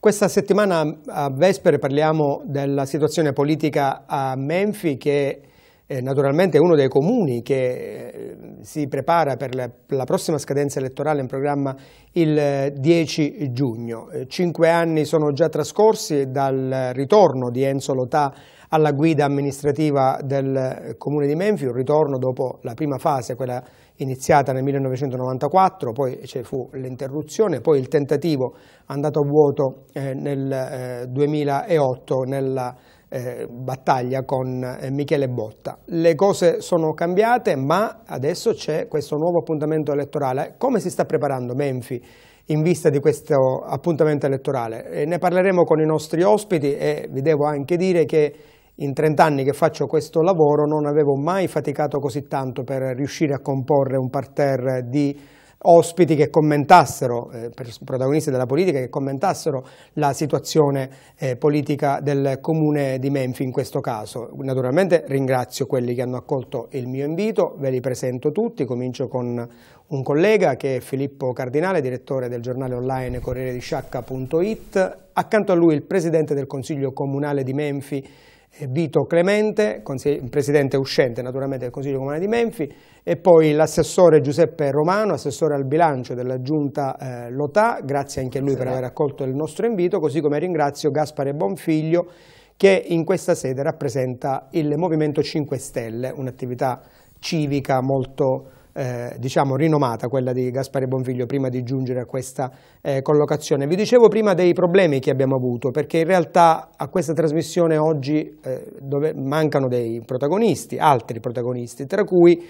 Questa settimana a Vespere parliamo della situazione politica a Menfi che eh, naturalmente è uno dei comuni che eh, si prepara per la, prossima scadenza elettorale in programma il 10 eh, giugno. Eh, cinque anni sono già trascorsi dal ritorno di Enzo Lotà alla guida amministrativa del comune di Menfi, un ritorno dopo la prima fase, quella iniziata nel 1994, poi ci fu l'interruzione, poi il tentativo andato a vuoto eh, nel eh, 2008 nella eh, battaglia con eh, Michele Botta. Le cose sono cambiate ma adesso c'è questo nuovo appuntamento elettorale. Come si sta preparando Menfi in vista di questo appuntamento elettorale? ne parleremo con i nostri ospiti e vi devo anche dire che in 30 anni che faccio questo lavoro non avevo mai faticato così tanto per riuscire a comporre un parterre di ospiti che commentassero, eh, protagonisti della politica, che commentassero la situazione eh, politica del comune di Menfi in questo caso. Naturalmente ringrazio quelli che hanno accolto il mio invito, ve li presento tutti, comincio con un collega che è Filippo Cardinale, direttore del giornale online Corriere di Sciacca.it, accanto a lui il presidente del Consiglio Comunale di Menfi, Vito Clemente, presidente uscente naturalmente del Consiglio Comunale di Menfi, e poi l'assessore Giuseppe Romano, assessore al bilancio della Giunta eh, Lotà, grazie anche a lui per aver accolto il nostro invito, così come ringrazio Gaspare Bonfiglio che in questa sede rappresenta il Movimento 5 Stelle, un'attività civica molto eh, diciamo rinomata, quella di Gaspare Bonfiglio, prima di giungere a questa eh, collocazione. Vi dicevo prima dei problemi che abbiamo avuto, perché in realtà a questa trasmissione oggi eh, dove mancano dei protagonisti, altri protagonisti, tra cui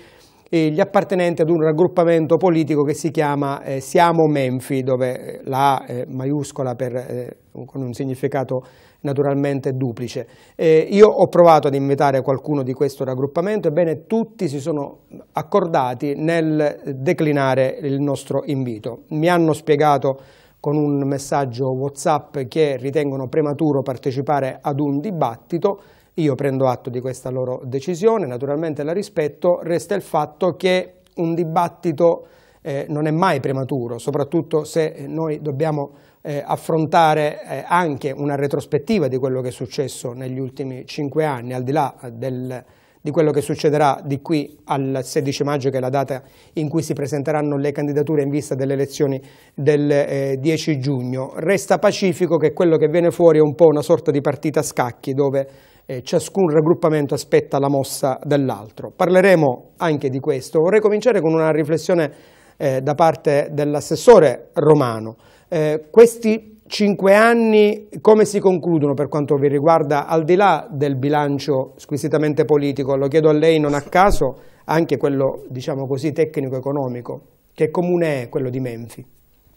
eh, gli appartenenti ad un raggruppamento politico che si chiama eh, Siamo Menfi, dove eh, la è maiuscola per, con un significato naturalmente duplice. Eh, io ho provato ad invitare qualcuno di questo raggruppamento, ebbene tutti si sono accordati nel declinare il nostro invito. Mi hanno spiegato con un messaggio Whatsapp che ritengono prematuro partecipare ad un dibattito, io prendo atto di questa loro decisione, naturalmente la rispetto, resta il fatto che un dibattito eh, non è mai prematuro, soprattutto se noi dobbiamo eh, affrontare eh, anche una retrospettiva di quello che è successo negli ultimi cinque anni, al di là del, di quello che succederà di qui al 16 maggio, che è la data in cui si presenteranno le candidature in vista delle elezioni del eh, 10 giugno. Resta pacifico che quello che viene fuori è un po' una sorta di partita a scacchi, dove eh, ciascun raggruppamento aspetta la mossa dell'altro. Parleremo anche di questo. Vorrei cominciare con una riflessione eh, da parte dell'assessore Romano. Eh, questi cinque anni come si concludono per quanto vi riguarda, al di là del bilancio squisitamente politico, lo chiedo a lei non a caso, anche quello diciamo così tecnico-economico, che comune è quello di Menfi?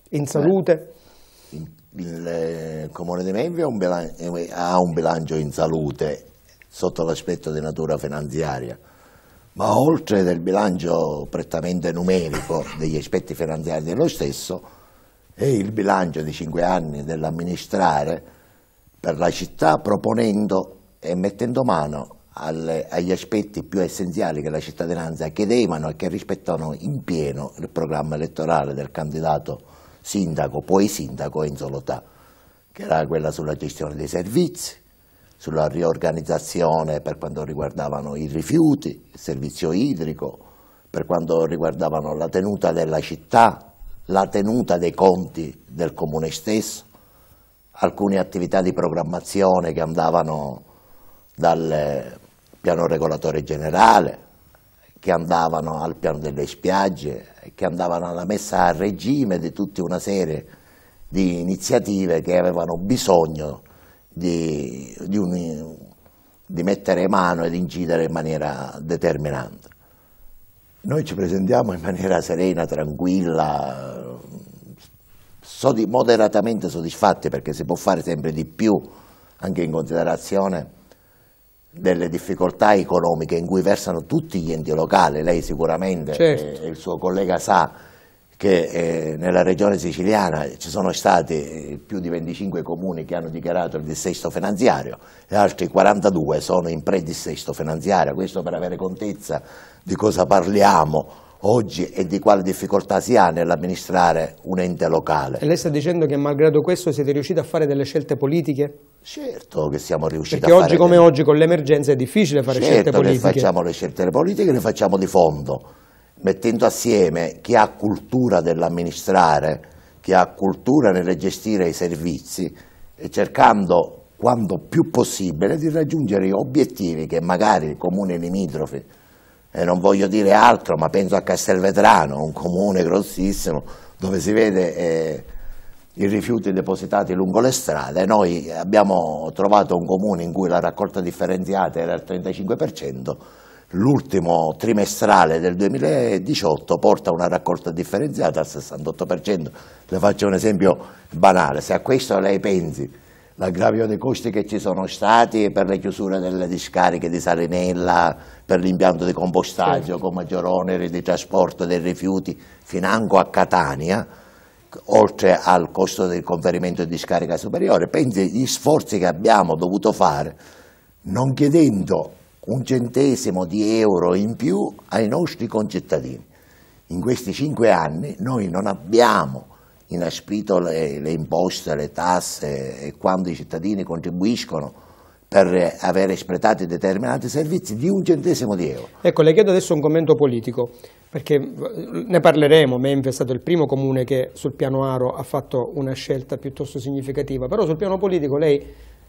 In salute? Il eh, comune di Menfi ha un, bilancio, ha un bilancio in salute sotto l'aspetto di natura finanziaria, ma oltre del bilancio prettamente numerico degli aspetti finanziari dello stesso, e il bilancio di cinque anni dell'amministrare per la città proponendo e mettendo mano alle, agli aspetti più essenziali che la cittadinanza chiedevano e che rispettano in pieno il programma elettorale del candidato sindaco, poi sindaco Enzo Lotà, che era quella sulla gestione dei servizi, sulla riorganizzazione per quanto riguardavano i rifiuti, il servizio idrico, per quanto riguardavano la tenuta della città, la tenuta dei conti del comune stesso, alcune attività di programmazione che andavano dal piano regolatore generale, che andavano al piano delle spiagge, che andavano alla messa a regime di tutta una serie di iniziative che avevano bisogno di, di, un, di mettere mano ed incidere in maniera determinante. Noi ci presentiamo in maniera serena, tranquilla, moderatamente soddisfatti perché si può fare sempre di più anche in considerazione delle difficoltà economiche in cui versano tutti gli enti locali, lei sicuramente certo. e il suo collega sa che eh, nella regione siciliana ci sono stati più di 25 comuni che hanno dichiarato il dissesto finanziario e altri 42 sono in predissesto finanziario, questo per avere contezza di cosa parliamo oggi e di quale difficoltà si ha nell'amministrare un ente locale. E lei sta dicendo che malgrado questo siete riusciti a fare delle scelte politiche? Certo che siamo riusciti Perché a fare... Perché oggi come delle... oggi con l'emergenza è difficile fare certo scelte politiche. Certo che facciamo le scelte politiche, le facciamo di fondo, mettendo assieme chi ha cultura dell'amministrare, chi ha cultura nel gestire i servizi e cercando quanto più possibile di raggiungere obiettivi che magari i comuni limitrofi, e non voglio dire altro, ma penso a Castelvetrano, un comune grossissimo, dove si vede eh, i rifiuti depositati lungo le strade, noi abbiamo trovato un comune in cui la raccolta differenziata era al 35%, l'ultimo trimestrale del 2018 porta una raccolta differenziata al 68%, le faccio un esempio banale, se a questo lei pensi l'aggravio dei costi che ci sono stati per le chiusure delle discariche di Sarinella, per l'impianto di compostaggio con maggior onere di trasporto dei rifiuti financo a Catania, oltre al costo del conferimento di discarica superiore, pensi agli sforzi che abbiamo dovuto fare non chiedendo un centesimo di euro in più ai nostri concittadini. In questi cinque anni noi non abbiamo inasprito le, le imposte, le tasse e quando i cittadini contribuiscono per aver espletato determinati servizi di un centesimo di euro. Ecco, le chiedo adesso un commento politico, perché ne parleremo, Memphis è stato il primo comune che sul piano Aro ha fatto una scelta piuttosto significativa, però sul piano politico lei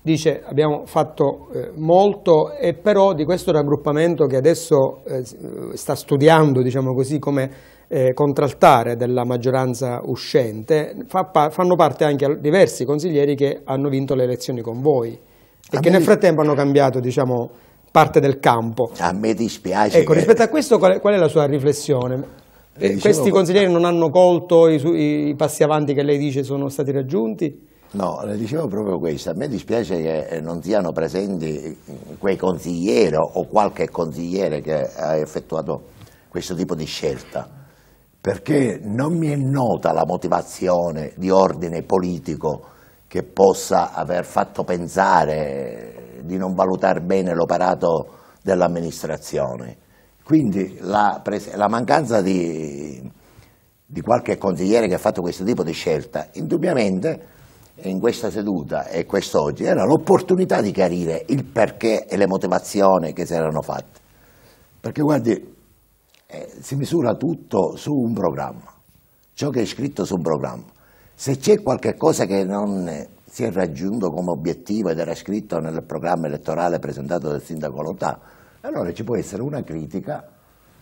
dice abbiamo fatto eh, molto e però di questo raggruppamento che adesso eh, sta studiando diciamo così, come eh, contraltare della maggioranza uscente, fa, pa, fanno parte anche diversi consiglieri che hanno vinto le elezioni con voi e a che nel frattempo hanno cambiato diciamo, parte del campo. A me dispiace. Ecco, che... rispetto a questo qual è, qual è la sua riflessione? Eh, Questi consiglieri non hanno colto i, i passi avanti che lei dice sono stati raggiunti? No, le dicevo proprio questo, a me dispiace che non siano presenti quei consiglieri o qualche consigliere che ha effettuato questo tipo di scelta perché non mi è nota la motivazione di ordine politico che possa aver fatto pensare di non valutare bene l'operato dell'amministrazione. Quindi la, la mancanza di, di, qualche consigliere che ha fatto questo tipo di scelta, indubbiamente in questa seduta e quest'oggi era l'opportunità di chiarire il perché e le motivazioni che si erano fatte. Perché guardi, eh, si misura tutto su un programma, ciò che è scritto su un programma. Se c'è qualche cosa che non si è raggiunto come obiettivo ed era scritto nel programma elettorale presentato dal sindaco Lotà, allora ci può essere una critica,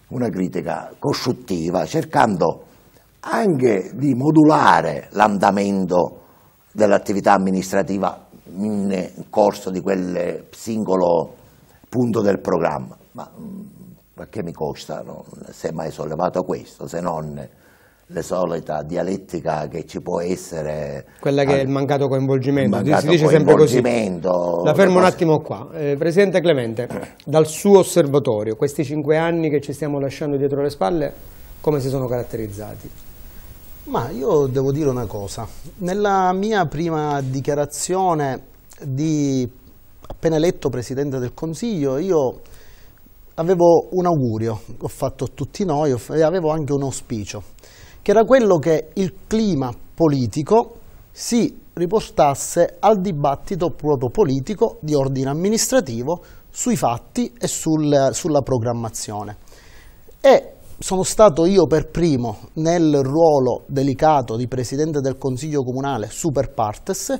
una critica costruttiva, cercando anche di modulare l'andamento dell'attività amministrativa in corso di quel singolo punto del programma. Ma perché mi costa, non si è mai sollevato questo, se non la solita dialettica che ci può essere. Quella che è il mancato coinvolgimento, il mancato si dice sempre così. La fermo un attimo qua. Eh, Presidente Clemente, dal suo osservatorio, questi cinque anni che ci stiamo lasciando dietro le spalle, come si sono caratterizzati? Ma io devo dire una cosa, nella mia prima dichiarazione di appena eletto Presidente del Consiglio, io avevo un augurio, ho fatto tutti noi, e avevo anche un auspicio, che era quello che il clima politico si riportasse al dibattito proprio politico di ordine amministrativo sui fatti e sul, sulla programmazione. E sono stato io per primo nel ruolo delicato di Presidente del Consiglio Comunale super partes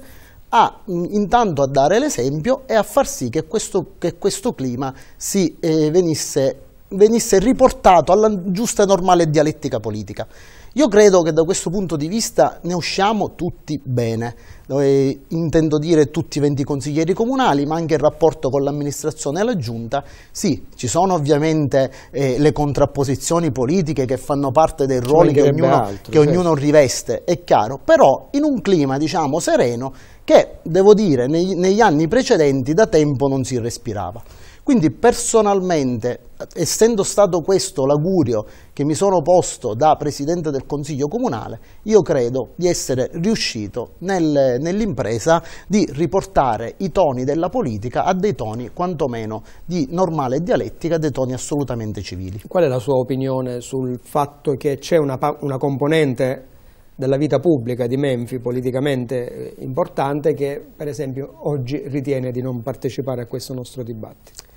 a, intanto a dare l'esempio e a far sì che questo, che questo clima si, eh, venisse, venisse riportato alla giusta e normale dialettica politica. Io credo che da questo punto di vista ne usciamo tutti bene, eh, intendo dire tutti i 20 consiglieri comunali, ma anche il rapporto con l'amministrazione e la giunta. Sì, ci sono ovviamente eh, le contrapposizioni politiche che fanno parte dei ruoli che, ognuno, altro, che ognuno, riveste, è chiaro, però in un clima diciamo sereno che, devo dire, negli, negli anni precedenti da tempo non si respirava. Quindi personalmente, essendo stato questo l'augurio che mi sono posto da Presidente del Consiglio Comunale, io credo di essere riuscito nel, nell'impresa di riportare i toni della politica a dei toni quantomeno di normale dialettica, dei toni assolutamente civili. Qual è la sua opinione sul fatto che c'è una, una componente della vita pubblica di Menfi, politicamente eh, importante, che per esempio oggi ritiene di non partecipare a questo nostro dibattito?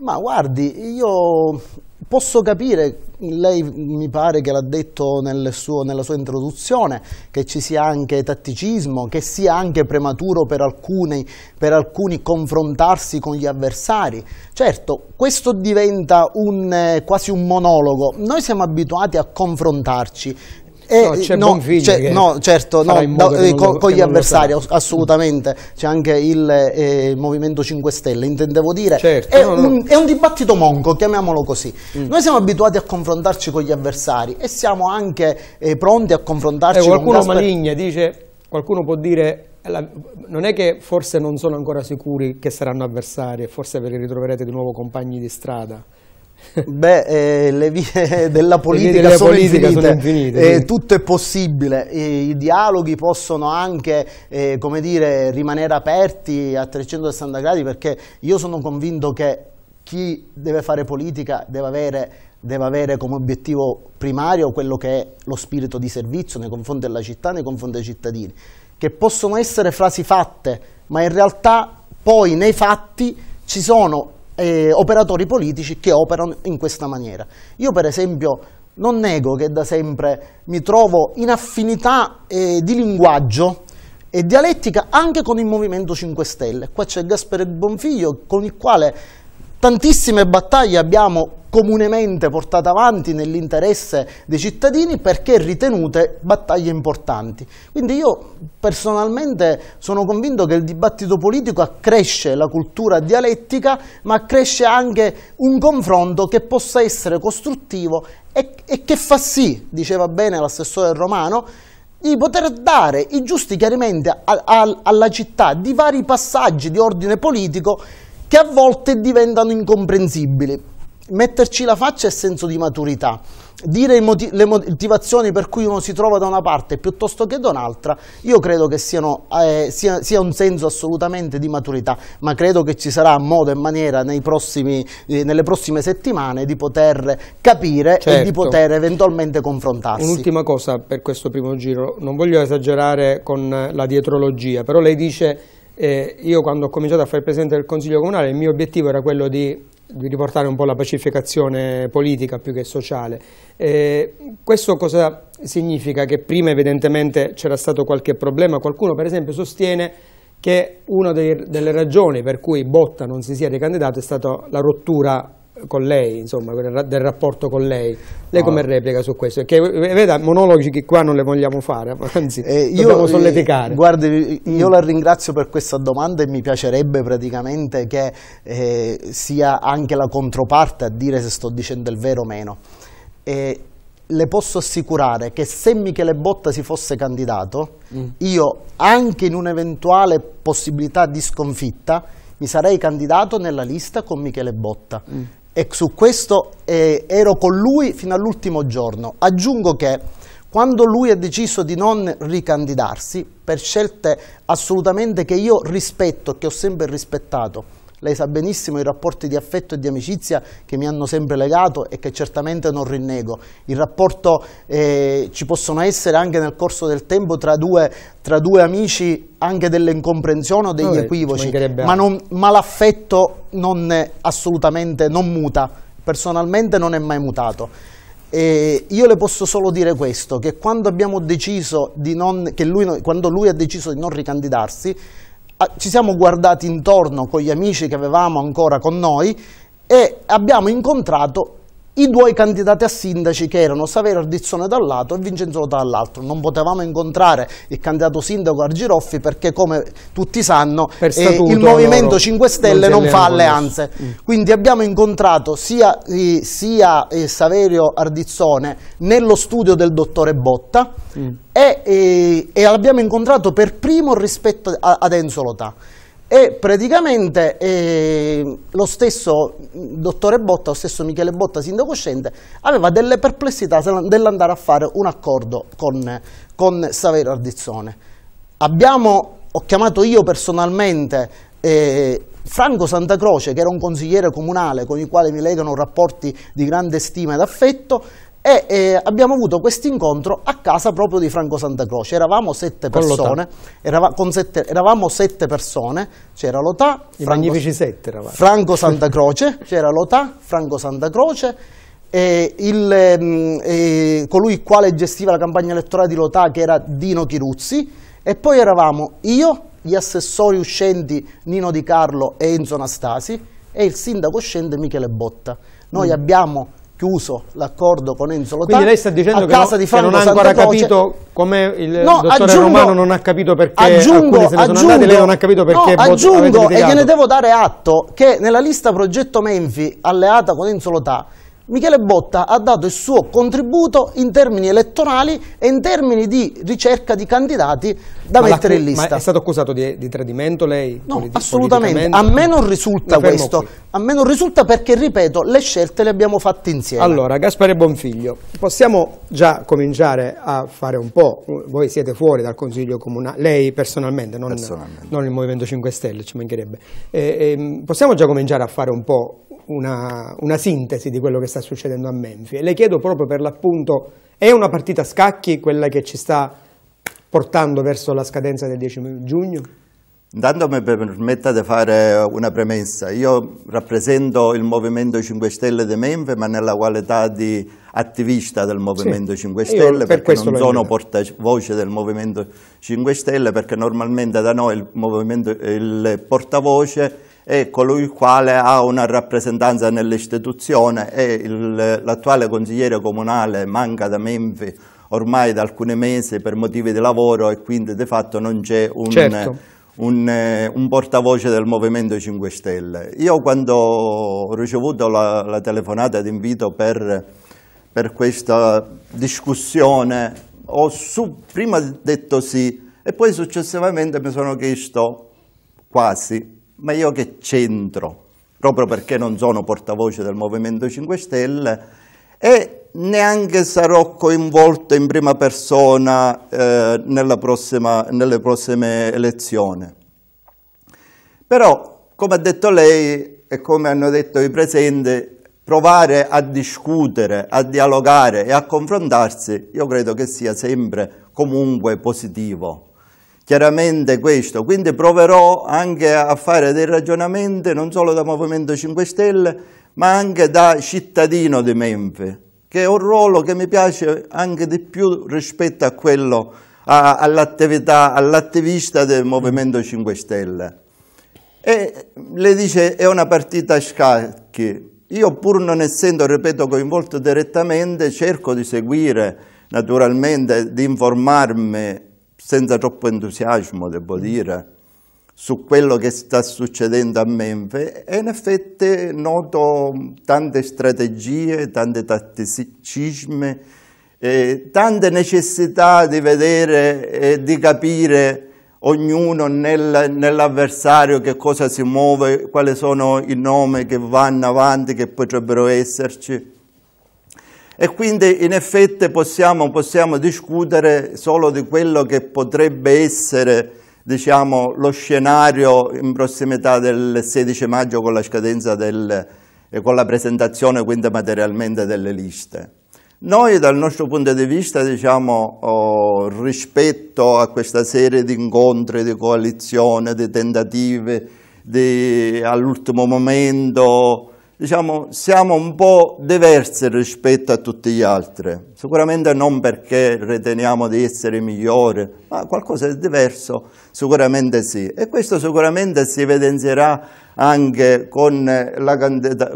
Ma guardi, io posso capire, lei mi pare che l'ha detto nel suo, nella sua introduzione, che ci sia anche tatticismo, che sia anche prematuro per alcuni, per alcuni confrontarsi con gli avversari. Certo, questo diventa un, eh, quasi un monologo. Noi siamo abituati a confrontarci, e, no, c'è no, c'è, no, certo, no, da, eh, con, con gli avversari, assolutamente. C'è anche il eh, Movimento 5 Stelle, intendevo dire. Certo, è, un, è, un, dibattito monco, chiamiamolo così. Mm. Noi siamo abituati a confrontarci con gli avversari e siamo anche eh, pronti a confrontarci eh, qualcuno con Qualcuno maligna dice, qualcuno può dire non è che forse non sono ancora sicuri che saranno avversari e forse ve li ritroverete di nuovo compagni di strada. Beh, eh, le vie della politica, vie sono, politica infinite, sono infinite eh, tutto è possibile, I, i dialoghi possono anche eh, come dire, rimanere aperti a 360 gradi perché io sono convinto che chi deve fare politica deve avere, deve avere come obiettivo primario quello che è lo spirito di servizio nei confronti della città, nei confronti dei cittadini, che possono essere frasi fatte, ma in realtà poi nei fatti ci sono eh, operatori politici che operano in questa maniera. Io per esempio non nego che da sempre mi trovo in affinità eh, di linguaggio e dialettica anche con il Movimento 5 Stelle. Qua c'è Gaspare Bonfiglio con il quale tantissime battaglie abbiamo comunemente portate avanti nell'interesse dei cittadini perché ritenute battaglie importanti. Quindi io personalmente sono convinto che il dibattito politico accresce la cultura dialettica ma accresce anche un confronto che possa essere costruttivo e, e che fa sì, diceva bene l'assessore Romano, di poter dare i giusti chiarimenti a, a, alla città di vari passaggi di ordine politico che a volte diventano incomprensibili metterci la faccia è senso di maturità. Dire motiv le motivazioni per cui uno si trova da una parte piuttosto che da un'altra, io credo che siano, eh, sia, sia, un senso assolutamente di maturità, ma credo che ci sarà modo e maniera prossimi, eh, nelle prossime settimane di poter capire certo. e di certo. poter eventualmente confrontarsi. Un'ultima cosa per questo primo giro, non voglio esagerare con la dietrologia, però lei dice eh, io quando ho cominciato a fare il Presidente del Consiglio Comunale il mio obiettivo era quello di di riportare un po' la pacificazione politica più che sociale. Eh, questo cosa significa? Che prima evidentemente c'era stato qualche problema, qualcuno per esempio sostiene che una delle ragioni per cui Botta non si sia ricandidato è stata la rottura con lei, insomma, del rapporto con lei. Lei come replica su questo? Perché veda, monologhi che qua non le vogliamo fare, anzi, eh, dobbiamo io, solleticare. Guardi, io la ringrazio per questa domanda e mi piacerebbe praticamente che eh, sia anche la controparte a dire se sto dicendo il vero o meno. E le posso assicurare che se Michele Botta si fosse candidato, mm. io anche in un'eventuale possibilità di sconfitta, mi sarei candidato nella lista con Michele Botta. Mm e su questo eh, ero con lui fino all'ultimo giorno. Aggiungo che quando lui ha deciso di non ricandidarsi, per scelte assolutamente che io rispetto, che ho sempre rispettato, lei sa benissimo i rapporti di affetto e di amicizia che mi hanno sempre legato e che certamente non rinnego. Il rapporto eh, ci possono essere anche nel corso del tempo tra due, tra due amici anche delle incomprensioni o degli Vabbè, equivoci, ma, ma l'affetto non assolutamente non muta, personalmente non è mai mutato. E io le posso solo dire questo, che quando abbiamo deciso di non, che lui, quando lui ha deciso di non ricandidarsi, ci siamo guardati intorno con gli amici che avevamo ancora con noi e abbiamo incontrato i due candidati a sindaci che erano Saverio Ardizzone da un lato e Vincenzo dall'altro. Non potevamo incontrare il candidato sindaco Argiroffi perché come tutti sanno eh, il Movimento 5 Stelle non, non fa alleanze. Mm. Quindi abbiamo incontrato sia, eh, sia eh, Saverio Ardizzone nello studio del dottore Botta mm. e, e, e l'abbiamo incontrato per primo rispetto ad Enzo Lotà. E praticamente eh, lo stesso dottore Botta, lo stesso Michele Botta, sindaco uscente, aveva delle perplessità nell'andare a fare un accordo con, con Saverio Ardizzone. Abbiamo, ho chiamato io personalmente eh, Franco Santa Croce, che era un consigliere comunale con il quale mi legano rapporti di grande stima ed affetto, e eh, abbiamo avuto questo incontro a casa proprio di Franco Santa Croce. Eravamo sette persone, erava, sette, eravamo sette persone, c'era Lotà, I Franco, magnifici sette Franco Santa Croce, c'era Lotà, Franco Santa Croce, e il, eh, colui il quale gestiva la campagna elettorale di Lotà che era Dino Chiruzzi e poi eravamo io, gli assessori uscenti Nino Di Carlo e Enzo Anastasi e il sindaco uscente Michele Botta. Noi mm. abbiamo chiuso l'accordo con Enzo Lotà Quindi lei sta dicendo che, no, che, non ha ancora capito come il no, dottore aggiungo, Romano non ha capito perché aggiungo, alcuni se ne sono aggiungo, andati, lei non ha capito perché no, aggiungo e gliene devo dare atto che nella lista progetto Menfi alleata con Enzo Lotà Michele Botta ha dato il suo contributo in termini elettorali e in termini di ricerca di candidati da ma mettere in lista. Ma è stato accusato di, di tradimento lei? No, assolutamente. A me non risulta questo. Qui. A me non risulta perché, ripeto, le scelte le abbiamo fatte insieme. Allora, Gaspare Bonfiglio, possiamo già cominciare a fare un po', voi siete fuori dal Consiglio Comunale, lei personalmente, non, personalmente. non il Movimento 5 Stelle, ci mancherebbe. Eh, eh, possiamo già cominciare a fare un po' una, una, sintesi di quello che sta succedendo a Menfi e le chiedo proprio per l'appunto, è una partita a scacchi quella che ci sta portando verso la scadenza del 10 giugno? Intanto mi permetta di fare una premessa. Io rappresento il Movimento 5 Stelle di Menfe, ma nella qualità di attivista del Movimento sì, 5 Stelle, per perché non sono portavoce del Movimento 5 Stelle, perché normalmente da noi il, il portavoce è colui il quale ha una rappresentanza nell'istituzione e l'attuale consigliere comunale manca da Menfi ormai da alcuni mesi per motivi di lavoro e quindi di fatto non c'è un, certo. un, un, portavoce del Movimento 5 Stelle. Io quando ho ricevuto la, la telefonata d'invito per, per, questa discussione ho su, prima detto sì e poi successivamente mi sono chiesto quasi ma io che c'entro? Proprio perché non sono portavoce del Movimento 5 Stelle e neanche sarò coinvolto in prima persona eh, prossima, nelle prossime elezioni. Però, come ha detto lei e come hanno detto i presenti, provare a discutere, a dialogare e a confrontarsi, io credo che sia sempre comunque positivo chiaramente questo, quindi proverò anche a fare dei ragionamenti non solo da Movimento 5 Stelle, ma anche da cittadino di Menfe, che è un ruolo che mi piace anche di più rispetto a quello, all'attività, all'attivista del Movimento 5 Stelle. E le dice è una partita a scacchi. Io pur non essendo, ripeto, coinvolto direttamente, cerco di seguire naturalmente, di informarmi senza troppo entusiasmo, devo dire, su quello che sta succedendo a Menfe e in effetti noto tante strategie, tante tatticismi, eh, tante necessità di vedere e di capire ognuno nel, nell'avversario che cosa si muove, quali sono i nomi che vanno avanti, che potrebbero esserci e quindi in effetti possiamo, possiamo discutere solo di quello che potrebbe essere diciamo, lo scenario in prossimità del 16 maggio con la scadenza del, e con la presentazione quindi materialmente delle liste. Noi dal nostro punto di vista diciamo, oh, rispetto a questa serie di incontri, di coalizione, di tentative, all'ultimo momento, diciamo, siamo un po' diversi rispetto a tutti gli altri. Sicuramente non perché riteniamo di essere migliori, ma qualcosa di diverso sicuramente sì. E questo sicuramente si evidenzierà anche con,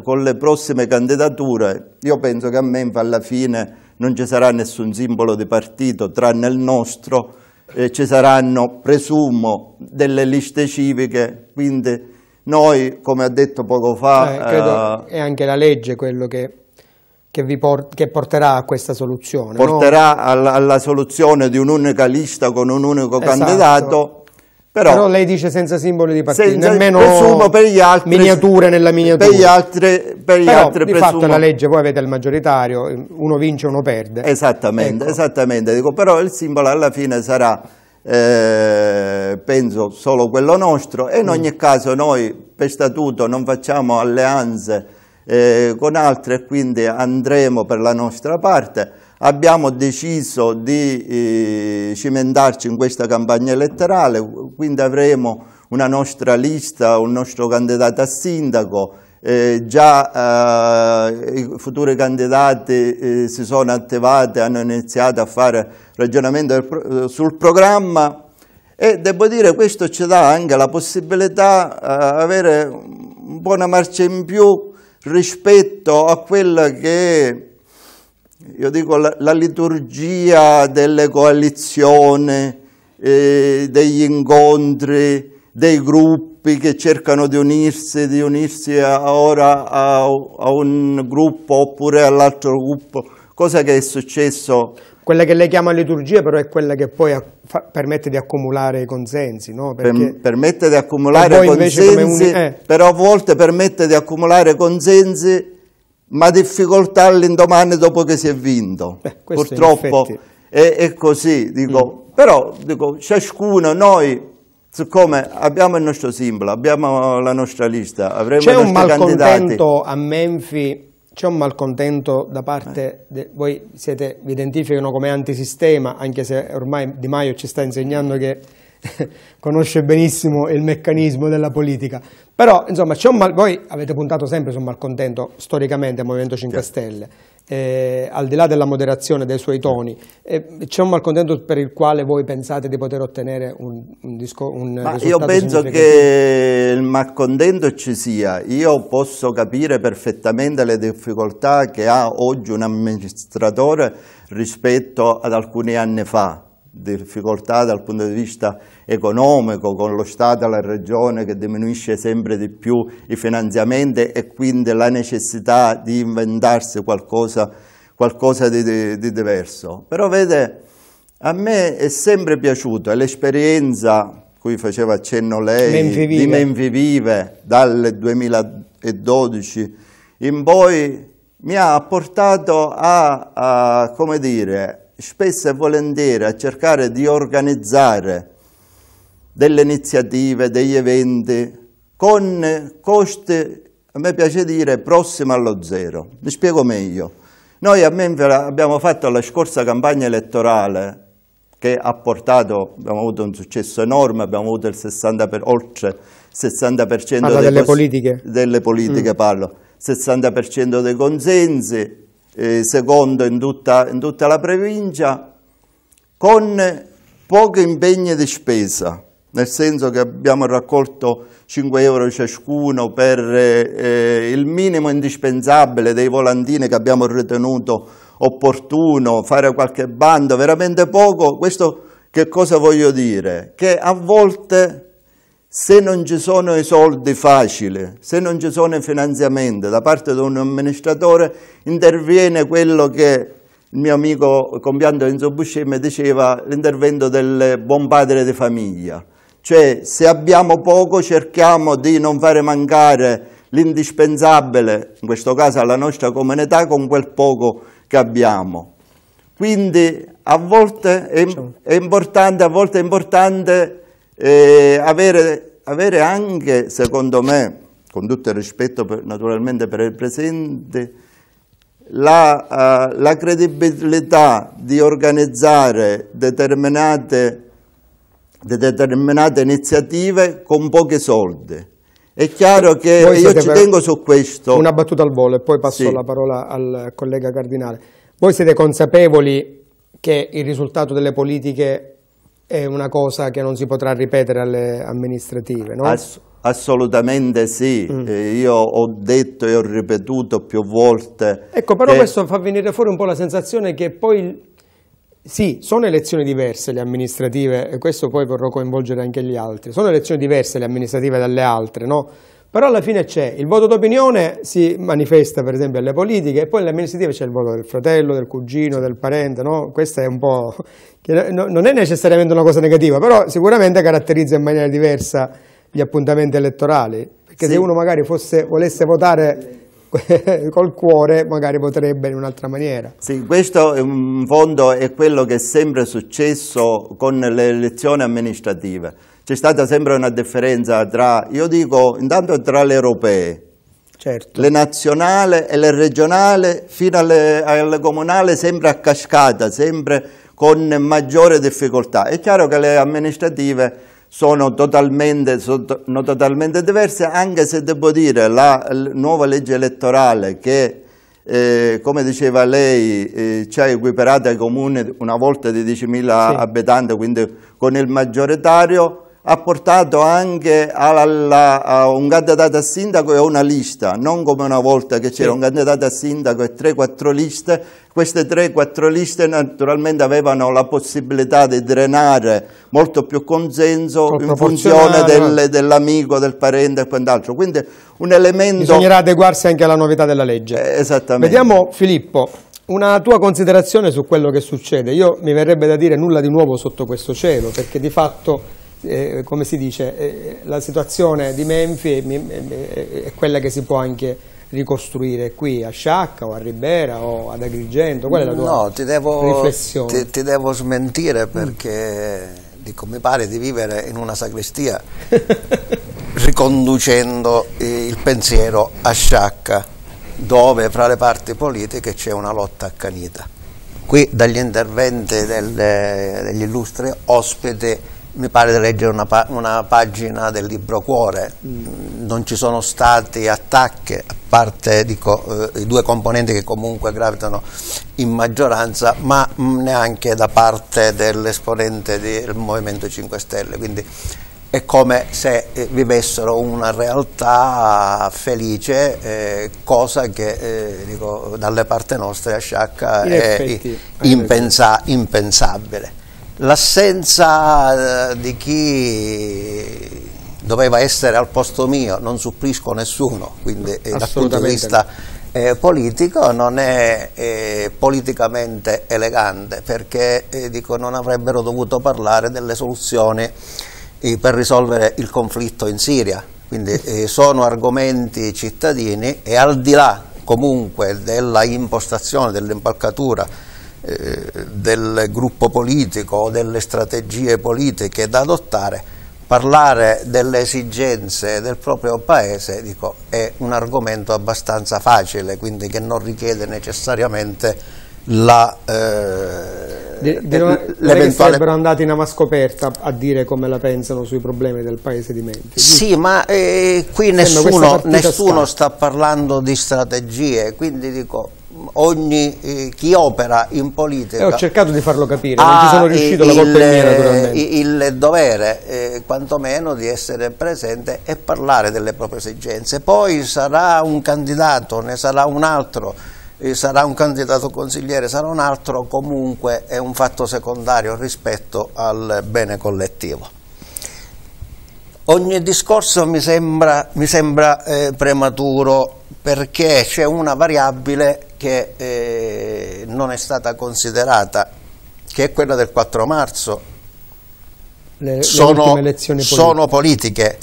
con le prossime candidature. Io penso che a Menfa alla fine non ci sarà nessun simbolo di partito tranne il nostro, eh, ci saranno, presumo, delle liste civiche, quindi noi, come ha detto poco fa... Eh, credo eh, è anche la legge quello che, che, port che porterà a questa soluzione. Porterà no? alla, alla, soluzione di un'unica lista con un unico esatto. candidato, Però, Però, lei dice senza simboli di partito, senza, nemmeno presumo per gli altri, miniature nella miniatura. Per gli altri, per gli Però, altri di presumo... fatto la legge, voi avete il maggioritario, uno vince, uno perde. Esattamente, ecco. esattamente. Dico, però il simbolo alla fine sarà, eh, penso, solo quello nostro e in mm. ogni caso noi per statuto non facciamo alleanze eh, con altri e quindi andremo per la nostra parte abbiamo deciso di eh, cimentarci in questa campagna elettorale, quindi avremo una nostra lista, un nostro candidato a sindaco, eh, già eh, i futuri candidati eh, si sono attivati, hanno iniziato a fare ragionamento del, sul programma e devo dire questo ci dà anche la possibilità di eh, avere un po' una marcia in più rispetto a quella che è io dico la, la liturgia delle coalizioni, eh, degli incontri, dei gruppi che cercano di unirsi, di unirsi a, ora a, a, un gruppo oppure all'altro gruppo, cosa che è successo. Quella che lei chiama liturgia però è quella che poi fa, permette di accumulare i consensi, no? Per, permette di accumulare consensi, eh. però a volte permette di accumulare consensi ma difficoltà all'indomani dopo che si è vinto. Beh, Purtroppo è, è, così, dico. Mm. però dico, ciascuno, noi, siccome abbiamo il nostro simbolo, abbiamo la nostra lista, avremo C'è i nostri candidati. a Menfi, c'è un malcontento da parte, eh. voi siete, vi identificano come antisistema, anche se ormai Di Maio ci sta insegnando che conosce benissimo il meccanismo della politica, però insomma mal, voi avete puntato sempre sul malcontento storicamente al Movimento 5 certo. Stelle, eh, al di là della moderazione dei suoi toni, eh, c'è un malcontento per il quale voi pensate di poter ottenere un, un, disco, un Io penso che il malcontento ci sia, io posso capire perfettamente le difficoltà che ha oggi un amministratore rispetto ad alcuni anni fa, difficoltà dal punto di vista economico, con lo Stato e la Regione che diminuisce sempre di più i finanziamenti e quindi la necessità di inventarsi qualcosa, qualcosa di, di, di, diverso. Però vede, a me è sempre piaciuto l'esperienza cui faceva accenno lei Menfivive. di Menfivive dal 2012 in poi mi ha portato a, a come dire, spesso e volentieri a cercare di organizzare delle iniziative, degli eventi con costi, a me piace dire, prossimi allo zero. Vi spiego meglio. Noi a Memphis abbiamo fatto la scorsa campagna elettorale che ha portato, abbiamo avuto un successo enorme, abbiamo avuto il 60 per, oltre il 60% Parla delle politiche. Delle politiche mm. parlo, 60% dei consensi, eh, secondo in tutta, in tutta la provincia, con pochi impegni di spesa, nel senso che abbiamo raccolto 5 euro ciascuno per eh, il minimo indispensabile dei volantini che abbiamo ritenuto opportuno, fare qualche bando, veramente poco. Questo che cosa voglio dire? Che a volte se non ci sono i soldi facili, se non ci sono i finanziamenti da parte di un amministratore, interviene quello che il mio amico compianto Enzo Buscemi diceva, l'intervento del buon padre di famiglia. Cioè, se abbiamo poco, cerchiamo di non fare mancare l'indispensabile, in questo caso alla nostra comunità, con quel poco che abbiamo. Quindi a volte è, è importante, a volte è importante e avere, avere anche, secondo me, con tutto il rispetto per, naturalmente per il presente, la, uh, la, credibilità di organizzare determinate, determinate, iniziative con pochi soldi. È chiaro che io ci tengo su questo. Una battuta al volo e poi passo sì. la parola al collega Cardinale. Voi siete consapevoli che il risultato delle politiche è una cosa che non si potrà ripetere alle amministrative, no? Ass assolutamente sì, mm. eh, io ho detto e ho ripetuto più volte. Ecco, però che... questo fa venire fuori un po' la sensazione che poi, sì, sono elezioni diverse le amministrative, e questo poi vorrò coinvolgere anche gli altri, sono elezioni diverse le amministrative dalle altre, no? Però alla fine c'è il voto d'opinione, si manifesta per esempio alle politiche e poi alle amministrative c'è il voto del fratello, del cugino, del parente, no? Questo è un po'... non è necessariamente una cosa negativa, però sicuramente caratterizza in maniera diversa gli appuntamenti elettorali, perché sì. se uno magari fosse, volesse votare col cuore magari potrebbe in un'altra maniera. Sì, questo in fondo è quello che è sempre successo con le elezioni amministrative. C'è stata sempre una differenza tra, io dico, intanto tra le europee, certo. le nazionali e le regionali, fino alle, alle comunali sempre a cascata, sempre con maggiore difficoltà. È chiaro che le amministrative sono totalmente, sono totalmente diverse, anche se devo dire la, la nuova legge elettorale che, eh, come diceva lei, eh, ci ha equiparato ai comuni una volta di 10.000 sì. abitanti, quindi con il maggioritario, ha portato anche alla, a un candidato a sindaco e a una lista, non come una volta che c'era sì. un candidato a sindaco e 3-4 liste, queste 3-4 liste naturalmente avevano la possibilità di drenare molto più consenso in funzione del, dell'amico, del parente e quant'altro, quindi un elemento... Bisognerà adeguarsi anche alla novità della legge. Eh, esattamente. Vediamo Filippo, una tua considerazione su quello che succede. Io mi verrebbe da dire nulla di nuovo sotto questo cielo, perché di fatto eh, come si dice, eh, la situazione di Menfi è, è, quella che si può anche ricostruire qui a Sciacca o a Ribera o ad Agrigento? Qual è la tua no, ti devo, riflessione? Ti, ti devo smentire perché mm. dico, mi pare di vivere in una sacrestia riconducendo il pensiero a Sciacca dove fra le parti politiche c'è una lotta accanita. Qui dagli interventi delle, degli illustri ospiti mi pare di leggere una, una, pagina del libro Cuore, mm, non ci sono stati attacchi, a parte dico, eh, i due componenti che comunque gravitano in maggioranza, ma mm, neanche da parte dell'esponente del Movimento 5 Stelle, quindi è come se eh, vivessero una realtà felice, eh, cosa che eh, dico, dalle parti nostre a Sciacca è impensa impensabile l'assenza eh, di chi doveva essere al posto mio non supplisco nessuno, quindi eh, dal punto di vista eh, politico non è eh, politicamente elegante perché eh, dico, non avrebbero dovuto parlare delle soluzioni eh, per risolvere il conflitto in Siria, quindi sono argomenti cittadini e al di là comunque della impostazione, dell'impalcatura eh, del gruppo politico o delle strategie politiche da adottare, parlare delle esigenze del proprio paese dico, è un argomento abbastanza facile, quindi che non richiede necessariamente la... Eh, di, di non, sarebbero andati in scoperta a dire come la pensano sui problemi del paese di Memphis. Sì, ma eh, qui nessuno, nessuno sta parlando di strategie, quindi dico ogni, eh, chi opera in politica eh, ho cercato di farlo capire, non ci sono riuscito, la colpa è mia naturalmente. il dovere eh, quantomeno di essere presente e parlare delle proprie esigenze. Poi sarà un candidato, ne sarà un altro eh, sarà un candidato consigliere, sarà un altro comunque è un fatto secondario rispetto al bene collettivo. Ogni discorso mi sembra, mi sembra eh, prematuro perché c'è una variabile che eh, non è stata considerata, che è quella del 4 marzo. Le, sono, le politiche. sono, politiche.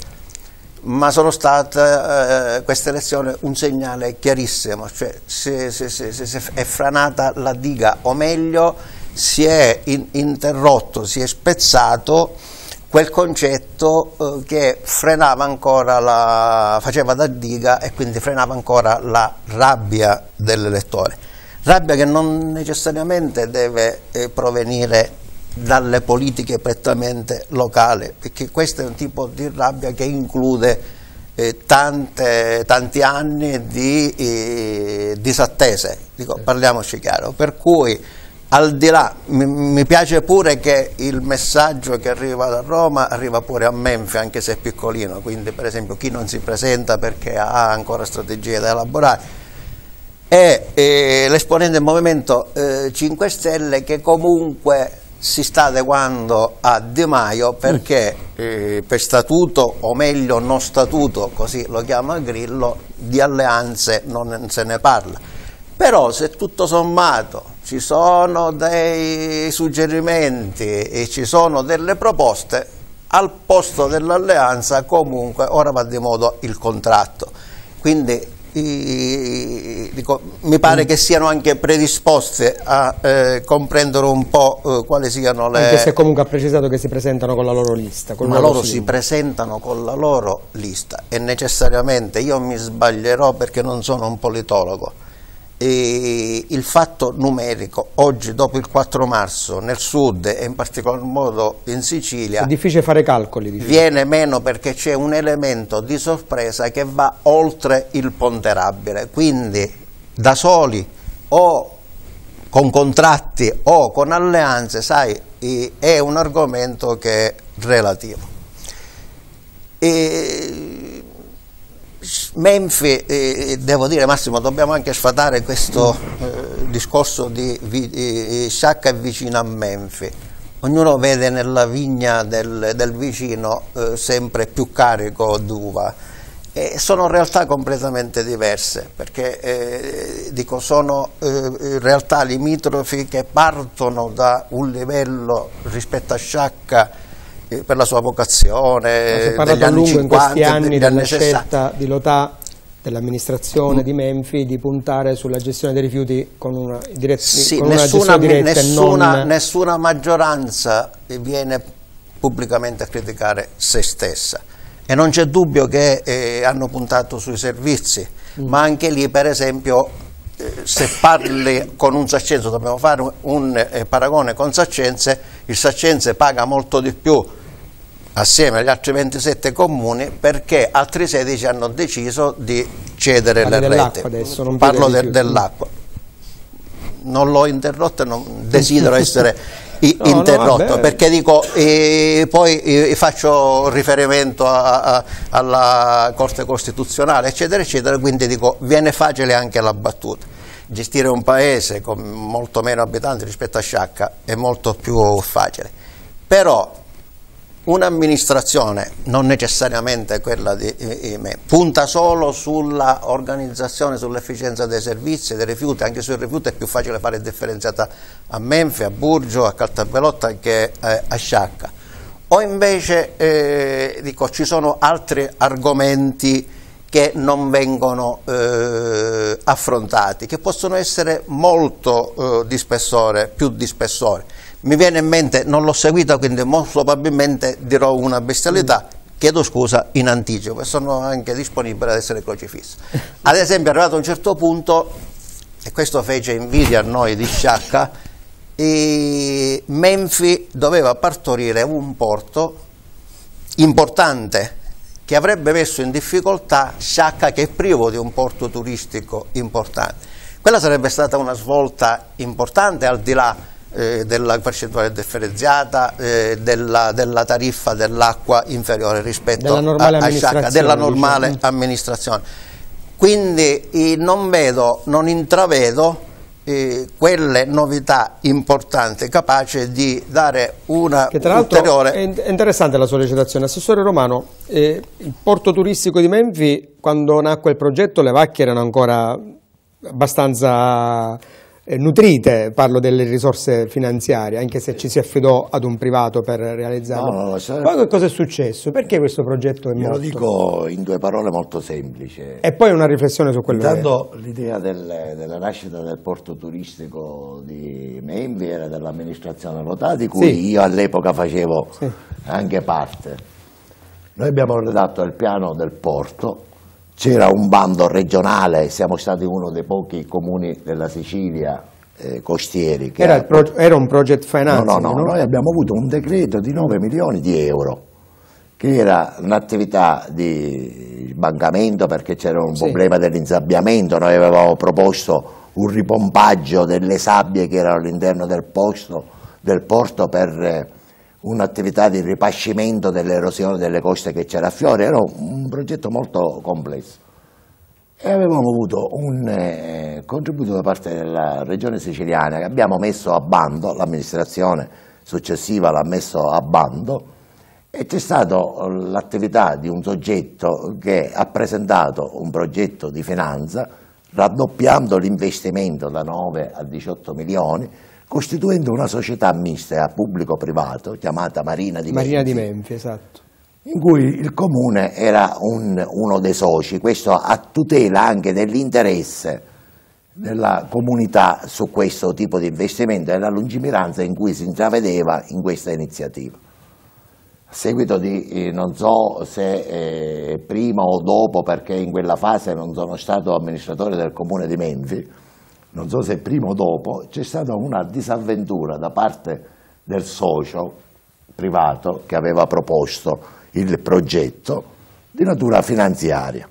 ma sono state eh, queste elezioni un segnale chiarissimo, cioè se, se, se, se, è franata la diga, o meglio si è in, interrotto, si è spezzato quel concetto eh, che frenava ancora la, faceva da diga e quindi frenava ancora la rabbia dell'elettore. Rabbia che non necessariamente deve eh, provenire dalle politiche prettamente locali, perché questo è un tipo di rabbia che include eh, tante, tanti anni di eh, disattese, Dico, parliamoci chiaro, per cui al di là, mi, mi, piace pure che il messaggio che arriva da Roma arriva pure a Menfi, anche se è piccolino, quindi per esempio chi non si presenta perché ha ancora strategie da elaborare, è eh, l'esponente del Movimento eh, 5 Stelle che comunque si sta adeguando a Di Maio perché eh, per statuto, o meglio non statuto, così lo chiama Grillo, di alleanze non se ne parla. Però se tutto sommato ci sono dei suggerimenti e ci sono delle proposte, al posto dell'alleanza comunque ora va di modo il contratto. Quindi dico, mi pare che siano anche predisposte a eh, comprendere un po' eh, quali siano le... Anche se comunque ha precisato che si presentano con la loro lista. Ma loro, loro si presentano con la loro lista e necessariamente io mi sbaglierò perché non sono un politologo e il fatto numerico oggi dopo il 4 marzo nel sud e in particolar modo in Sicilia è difficile fare calcoli diciamo. viene meno perché c'è un elemento di sorpresa che va oltre il ponderabile quindi da soli o con contratti o con alleanze sai è un argomento che è relativo e Menfi, eh, devo dire Massimo, dobbiamo anche sfatare questo eh, discorso di, di Sciacca è vicino a Menfi. Ognuno vede nella vigna del, del vicino eh, sempre più carico d'uva. E sono realtà completamente diverse perché eh, dico, sono eh, realtà limitrofi che partono da un livello rispetto a Sciacca per la sua vocazione. Si è parlato a lungo 50, in questi anni della scelta di Lotà dell'amministrazione mm. di Menfi di puntare sulla gestione dei rifiuti con una, dirett sì, con nessuna, una diretta nessuna, non... nessuna maggioranza viene pubblicamente a criticare se stessa e non c'è dubbio che eh, hanno puntato sui servizi mm. ma anche lì per esempio eh, se parli con un saccense dobbiamo fare un eh, paragone con Saccense il Saccense paga molto di più assieme agli altri 27 comuni perché altri 16 hanno deciso di cedere Parli le reti. Adesso, Parlo de, dell'acqua. Non l'ho interrotto e non desidero essere no, interrotto no, perché dico eh, poi eh, faccio riferimento a, a, alla Corte Costituzionale eccetera eccetera quindi dico viene facile anche la battuta gestire un paese con molto meno abitanti rispetto a Sciacca è molto più facile però Un'amministrazione, non necessariamente quella di me, punta solo sulla organizzazione, sull'efficienza dei servizi, dei rifiuti, anche sui rifiuti è più facile fare differenziata a Menfi, a Burgio, a Caltabelotta che eh, a Sciacca. O invece eh, dico, ci sono altri argomenti che non vengono eh, affrontati, che possono essere molto eh, di spessore, più di spessore mi viene in mente, non l'ho seguita quindi molto probabilmente dirò una bestialità, chiedo scusa in anticipo e sono anche disponibile ad essere crocifisso. Ad esempio è arrivato a un certo punto, e questo fece invidia a noi di Sciacca, Menfi doveva partorire un porto importante che avrebbe messo in difficoltà Sciacca che è privo di un porto turistico importante. Quella sarebbe stata una svolta importante al di là eh, della percentuale differenziata, eh, della, della, tariffa dell'acqua inferiore rispetto a, a Sciacca, della normale diciamo. amministrazione. Quindi eh, non vedo, non intravedo eh, quelle novità importanti capaci di dare una che tra ulteriore... È interessante la sollecitazione. Assessore Romano, eh, il porto turistico di Menfi, quando nacque il progetto le vacche erano ancora abbastanza nutrite, parlo delle risorse finanziarie, anche se ci si affidò ad un privato per realizzarlo. No, no, cioè... Poi cosa è successo? Perché questo progetto è morto? Io lo dico in due parole molto semplici. E poi una riflessione su quello Intanto che... l'idea del, della nascita del porto turistico di Membi era dell'amministrazione Lotà, di cui sì. io all'epoca facevo sì. anche parte. Noi abbiamo redatto il piano del porto c'era un bando regionale, siamo stati uno dei pochi comuni della Sicilia eh, costieri. Era, ha... era, un project financing? No, no, no, noi abbiamo avuto un decreto di 9 milioni di euro, che era un'attività di bancamento perché c'era un sì. problema dell'insabbiamento, noi avevamo proposto un ripompaggio delle sabbie che erano all'interno del, del porto per eh, un'attività di ripascimento dell'erosione delle coste che c'era a fiore, era un progetto molto complesso. E avevamo avuto un eh, contributo da parte della regione siciliana che abbiamo messo a bando, l'amministrazione successiva l'ha messo a bando e c'è stata l'attività di un soggetto che ha presentato un progetto di finanza raddoppiando l'investimento da 9 a 18 milioni, costituendo una società mista pubblico-privato chiamata Marina di Marina Menfi, di Menfi, esatto. in cui il comune era un- uno dei soci, questo a tutela anche dell'interesse della comunità su questo tipo di investimento e la lungimiranza in cui si intravedeva in questa iniziativa. A seguito di, eh, non so se eh, prima o dopo, perché in quella fase non sono stato amministratore del comune di Menfi, non so se prima o dopo, c'è stata una disavventura da parte del socio privato che aveva proposto il progetto di natura finanziaria.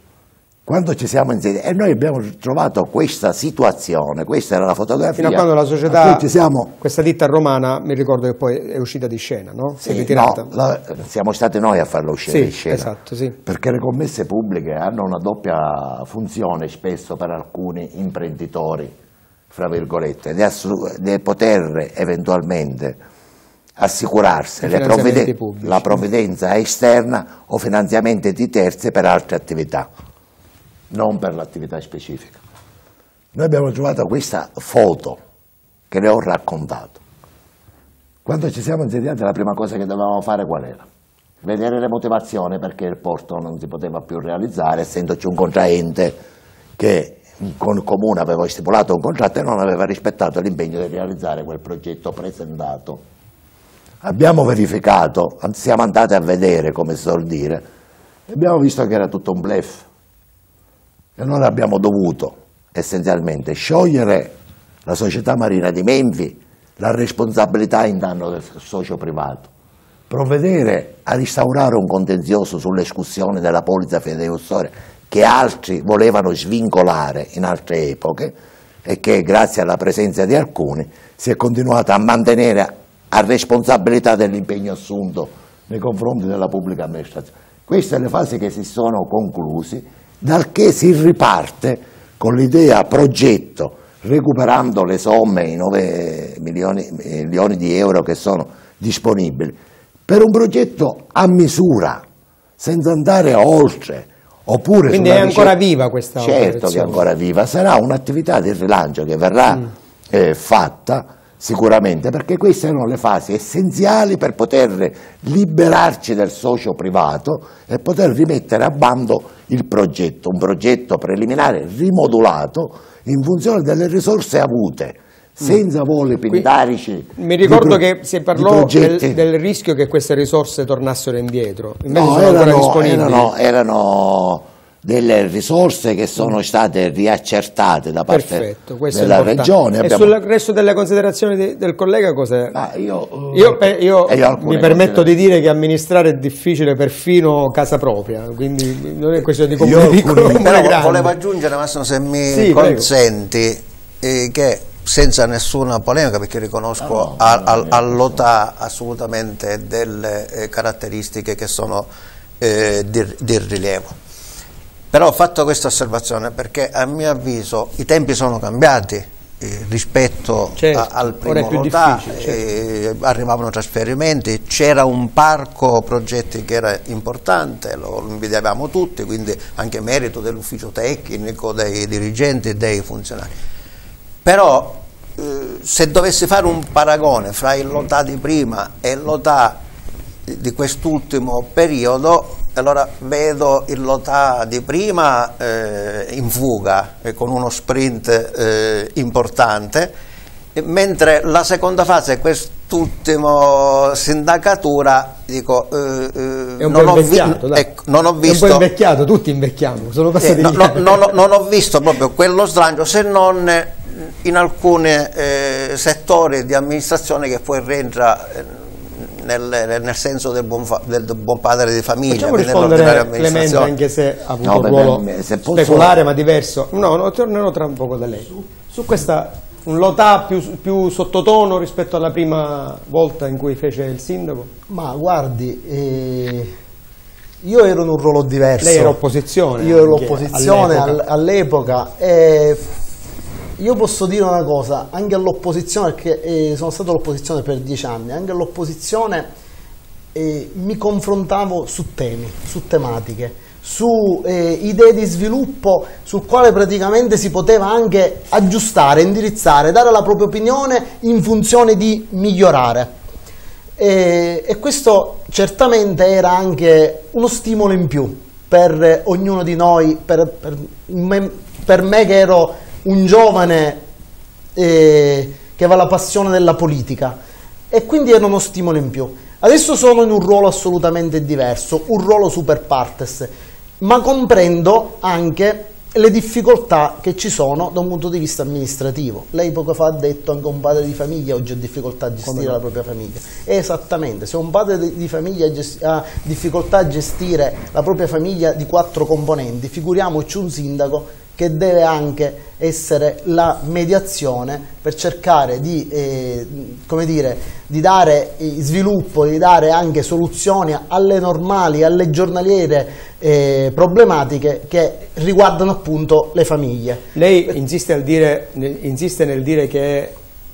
Quando ci siamo insediati, e noi abbiamo trovato questa situazione, questa era la fotografia. Fino a quando la società, siamo questa ditta romana, mi ricordo che poi è uscita di scena, no? Si è sì, ritirata. no, la- siamo stati noi a farlo uscire Sì, di scena. esatto, sì. Perché le commesse pubbliche hanno una doppia funzione spesso per alcuni imprenditori, fra virgolette, di, di poter eventualmente assicurarsi I le finanziamenti provvide- pubblici. la provvidenza esterna o finanziamenti di terzi per altre attività, non per l'attività specifica. Noi abbiamo trovato questa foto che le ho raccontato. Quando ci siamo insediati la prima cosa che dovevamo fare qual era? Vedere le motivazioni perché il porto non si poteva più realizzare, essendoci un contraente che con comune aveva stipulato un contratto e non aveva rispettato l'impegno di realizzare quel progetto presentato. Abbiamo verificato, siamo andati a vedere come si suol dire, e abbiamo visto che era tutto un blef. E allora abbiamo dovuto essenzialmente sciogliere la società marina di Menfi, la responsabilità in danno del socio privato, provvedere a restaurare un contenzioso sull'escussione della polizza fideiussoria che altri volevano svincolare in altre epoche e che grazie alla presenza di alcuni si è continuata a mantenere a responsabilità dell'impegno assunto nei confronti della pubblica amministrazione. Queste le fasi che si sono conclusi, dal che si riparte con l'idea progetto, recuperando le somme, i 9 milioni, milioni di euro che sono disponibili, per un progetto a misura, senza andare oltre. Oppure Quindi è ancora ricerca- viva questa Certo che è ancora viva, sarà un'attività di rilancio che verrà Mm. eh, fatta sicuramente, perché queste erano le fasi essenziali per poter liberarci del socio privato e poter rimettere a bando il progetto, un progetto preliminare rimodulato in funzione delle risorse avute, senza voli pindarici. Mi ricordo che si parlò del, del rischio che queste risorse tornassero indietro, invece No, sono ancora erano, disponibili. erano- erano delle risorse che sono state riaccertate da parte Perfetto, della regione. E Abbiamo- sul resto delle considerazioni di- del collega cosa... Ah, io, Io, eh, io io mi permetto di dire che amministrare è difficile perfino casa propria, quindi non è questione di Io alcuni- piccolo, comune Però grande. volevo aggiungere, Massimo, se mi Sì, prego. consenti, eh, che senza nessuna polemica, perché riconosco all'OTA assolutamente delle eh, caratteristiche che sono eh, di, di rilievo. Però ho fatto questa osservazione perché a mio avviso i tempi sono cambiati eh, rispetto Certo, a- al primo LOTA, difficile, certo. eh, arrivavano trasferimenti, c'era un parco progetti che era importante, lo invidiavamo tutti, quindi anche merito dell'ufficio tecnico, dei dirigenti e dei funzionari. Però eh, se dovessi fare un paragone fra il LOTA di prima e il LOTA di quest'ultimo periodo, allora vedo il LOTA di prima eh, in fuga, e con uno sprint eh, importante, mentre la seconda fase, quest'ultimo sindacatura, dico, eh, eh, non, ho ecco, non ho È un visto... po' invecchiato, tutti invecchiamo, sono Eh, passati no, gli no, non, ho- non ho visto proprio quello slancio se non in alcuni eh, settori di amministrazione che poi rientra eh, nel, nel senso del buon, fa- del buon padre di famiglia, Facciamo rispondere Clemente amministrazione. anche se ha avuto No, un ruolo posso- speculare ma diverso. No, no, tornerò tra un poco da lei. Su questa, un lotà più, più sottotono rispetto alla prima volta in cui fece il sindaco? Ma guardi, eh, io ero in un ruolo diverso. Lei era opposizione Io ero opposizione all'epoca. al- all'epoca e io posso dire una cosa, anche all'opposizione, perché eh, sono stato all'opposizione per dieci anni, anche all'opposizione eh, mi confrontavo su temi, su tematiche, su eh, idee di sviluppo sul quale praticamente si poteva anche aggiustare, indirizzare, dare la propria opinione in funzione di migliorare. E, e questo certamente era anche uno stimolo in più per ognuno di noi, per, per, me, per me che ero un giovane eh, che aveva la passione della politica e quindi era uno stimolo in più. Adesso sono in un ruolo assolutamente diverso, un ruolo super partes, ma comprendo anche le difficoltà che ci sono da un punto di vista amministrativo. Lei poco fa ha detto anche un padre di famiglia oggi ha difficoltà a gestire no? la propria famiglia. esattamente, se un padre di famiglia ha difficoltà a gestire la propria famiglia di quattro componenti, figuriamoci un sindaco che deve anche essere la mediazione per cercare di, eh, dire, di dare sviluppo, di dare anche soluzioni alle normali, alle giornaliere eh, problematiche che riguardano appunto le famiglie. Lei insiste, dire, insiste nel dire che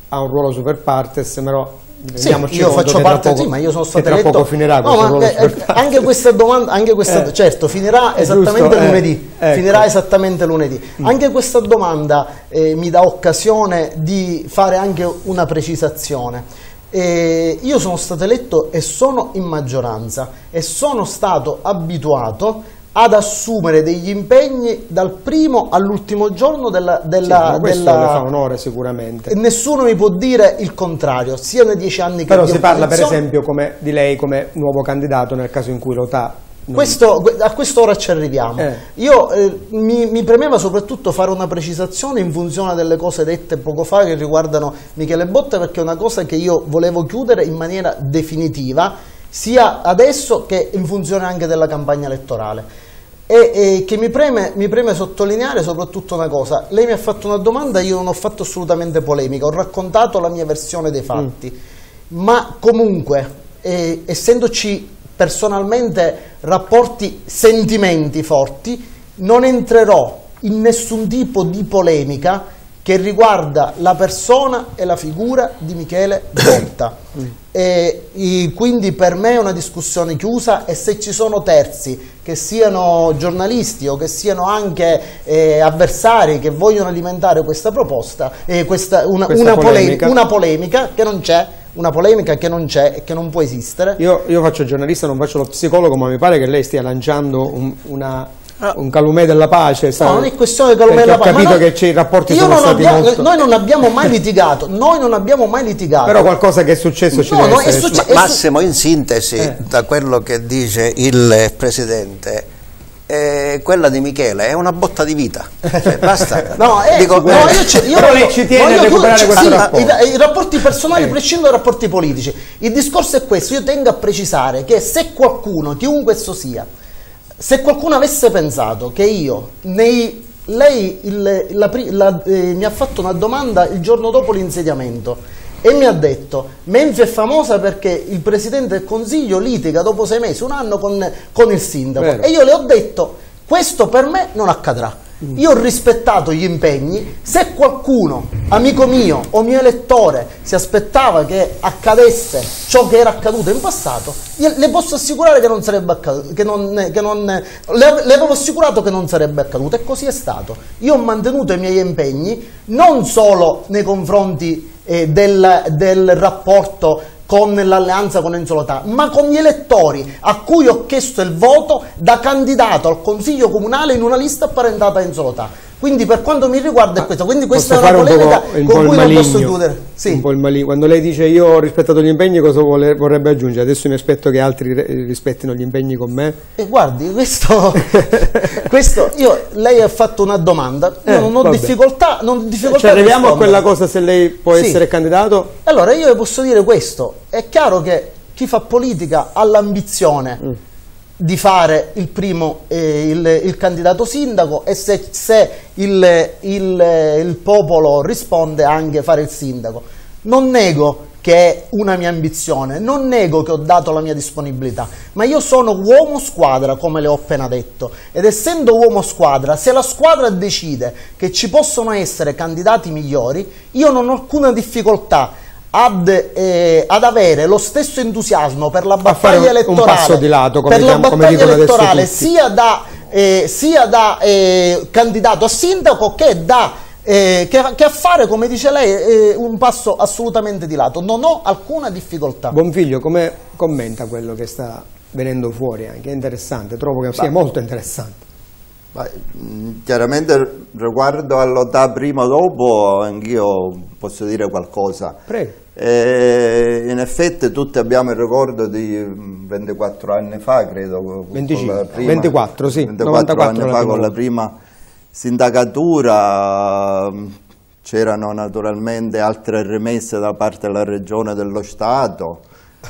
ha un ruolo super partes, però sì, io faccio parte, poco, sì, ma io sono stato eletto. poco finirà no, eh, eh, anche questa domanda, anche questa, eh, certo, finirà esattamente giusto, eh, lunedì. Ecco. Finirà esattamente lunedì. Mm. Anche questa domanda eh, mi dà occasione di fare anche una precisazione. io sono stato eletto e sono in maggioranza e sono stato abituato ad assumere degli impegni dal primo all'ultimo giorno della... della, sì, questo della... fa onore sicuramente. Nessuno mi può dire il contrario, sia nei dieci anni che... Però si parla per esempio come, di lei come nuovo candidato nel caso in cui lo ta questo, a quest'ora ci arriviamo. Eh. Io eh, mi, mi, premeva soprattutto fare una precisazione in funzione delle cose dette poco fa che riguardano Michele Botta perché è una cosa che io volevo chiudere in maniera definitiva sia adesso che in funzione anche della campagna elettorale e, e che mi preme, mi preme, sottolineare soprattutto una cosa. Lei mi ha fatto una domanda, io non ho fatto assolutamente polemica, ho raccontato la mia versione dei fatti, mm. ma comunque, eh, essendoci personalmente rapporti, sentimenti forti, non entrerò in nessun tipo di polemica che riguarda la persona e la figura di Michele Botta. Mm. E, quindi per me è una discussione chiusa e se ci sono terzi che siano giornalisti o che siano anche eh, avversari che vogliono alimentare questa proposta, eh, questa, una, questa una, polemica. una polemica che non c'è, una polemica che non c'è e che non può esistere. Io, io, faccio giornalista, non faccio lo psicologo, ma mi pare che lei stia lanciando un, una Ah. un calumè della pace. No, non è questione di calumè della pace. Ho capito noi, che i rapporti sono stati abbiamo, molto... Noi non abbiamo mai litigato, noi non abbiamo mai litigato. Però qualcosa che è successo ci no, deve no, essere. Succe- Ma, Massimo, in sintesi, eh. da quello che dice il Presidente, eh, quella di Michele è una botta di vita. Cioè, basta. no, eh, Dico, no, io, ci, io Però lei ci tiene a recuperare questo sì, rapporto. I, I, rapporti personali eh. prescindono dai rapporti politici. Il discorso è questo, io tengo a precisare che se qualcuno, chiunque esso sia, se qualcuno avesse pensato che io, nei, lei il, la, la, eh, mi ha fatto una domanda il giorno dopo l'insediamento e mi ha detto Menfi è famosa perché il Presidente del Consiglio litiga dopo sei mesi, un anno con, con il Sindaco Vero. e io le ho detto questo per me non accadrà io ho rispettato gli impegni, se qualcuno, amico mio o mio elettore, si aspettava che accadesse ciò che era accaduto in passato, le posso assicurare che non sarebbe accaduto, che non, che non, le, le avevo assicurato che non sarebbe accaduto e così è stato. Io ho mantenuto i miei impegni non solo nei confronti eh, del, del rapporto con l'alleanza con Enzo Lotà, ma con gli elettori a cui ho chiesto il voto da candidato al Consiglio Comunale in una lista apparentata a Enzo Lotà. Quindi per quanto mi riguarda è questo, quindi questa è una polemica un con cui non posso chiudere. Sì. Un po' il maligno. Quando lei dice io ho rispettato gli impegni, cosa vuole, vorrebbe aggiungere? Adesso mi aspetto che altri rispettino gli impegni con me. E guardi, questo, questo io, lei ha fatto una domanda, io eh, non, ho difficoltà, non ho difficoltà. Cioè, arriviamo a quella cosa se lei può sì. essere candidato? Allora io le posso dire questo, è chiaro che chi fa politica ha l'ambizione mm di fare il primo eh, il, il, candidato sindaco e se, se il, il, il, popolo risponde anche fare il sindaco. Non nego che è una mia ambizione, non nego che ho dato la mia disponibilità, ma io sono uomo squadra, come le ho appena detto, ed essendo uomo squadra, se la squadra decide che ci possono essere candidati migliori, io non ho alcuna difficoltà ad, eh, ad, avere lo stesso entusiasmo per la battaglia elettorale, lato, per la battaglia elettorale sia da, eh, sia da eh, candidato a sindaco che da eh, che, che, a fare, come dice lei, eh, un passo assolutamente di lato. Non ho alcuna difficoltà. Buonfiglio, come commenta quello che sta venendo fuori? Anche è interessante, trovo che sia molto interessante. Mm, chiaramente riguardo all'OTA prima o dopo, anch'io posso dire qualcosa. Prego. Eh, in effetti tutti abbiamo il ricordo di 24 anni fa, credo. 25, prima, 24, sì. 24 anni fa con la prima sindacatura c'erano naturalmente altre rimesse da parte della Regione e dello Stato,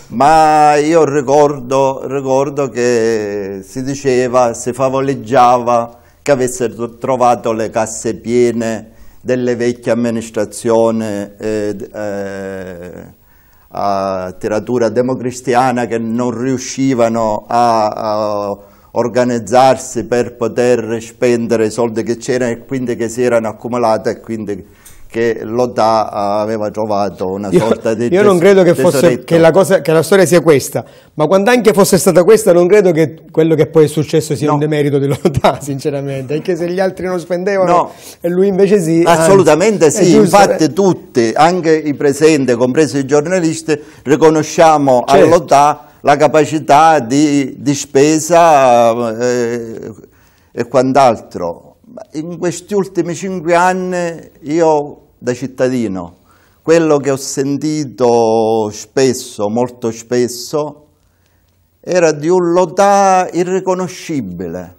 ma io ricordo, ricordo che si diceva, si favoleggiava che avessero trovato le casse piene delle vecchie amministrazioni eh, eh, a tiratura democristiana che non riuscivano a, a organizzarsi per poter spendere i soldi che c'erano e quindi che si erano accumulati e quindi che l'OTA aveva trovato una io, sorta di Io non credo che, fosse, che, la cosa, che, la storia sia questa, ma quando anche fosse stata questa non credo che quello che poi è successo sia no. un demerito dell'OTA, sinceramente, anche se gli altri non spendevano no. e lui invece sì. Assolutamente anzi, sì, infatti tutti, anche i presenti, compresi i giornalisti, riconosciamo certo. all'OTA la capacità di, di spesa eh, e quant'altro. In questi ultimi cinque anni io da cittadino, quello che ho sentito spesso, molto spesso, era di un lotà irriconoscibile.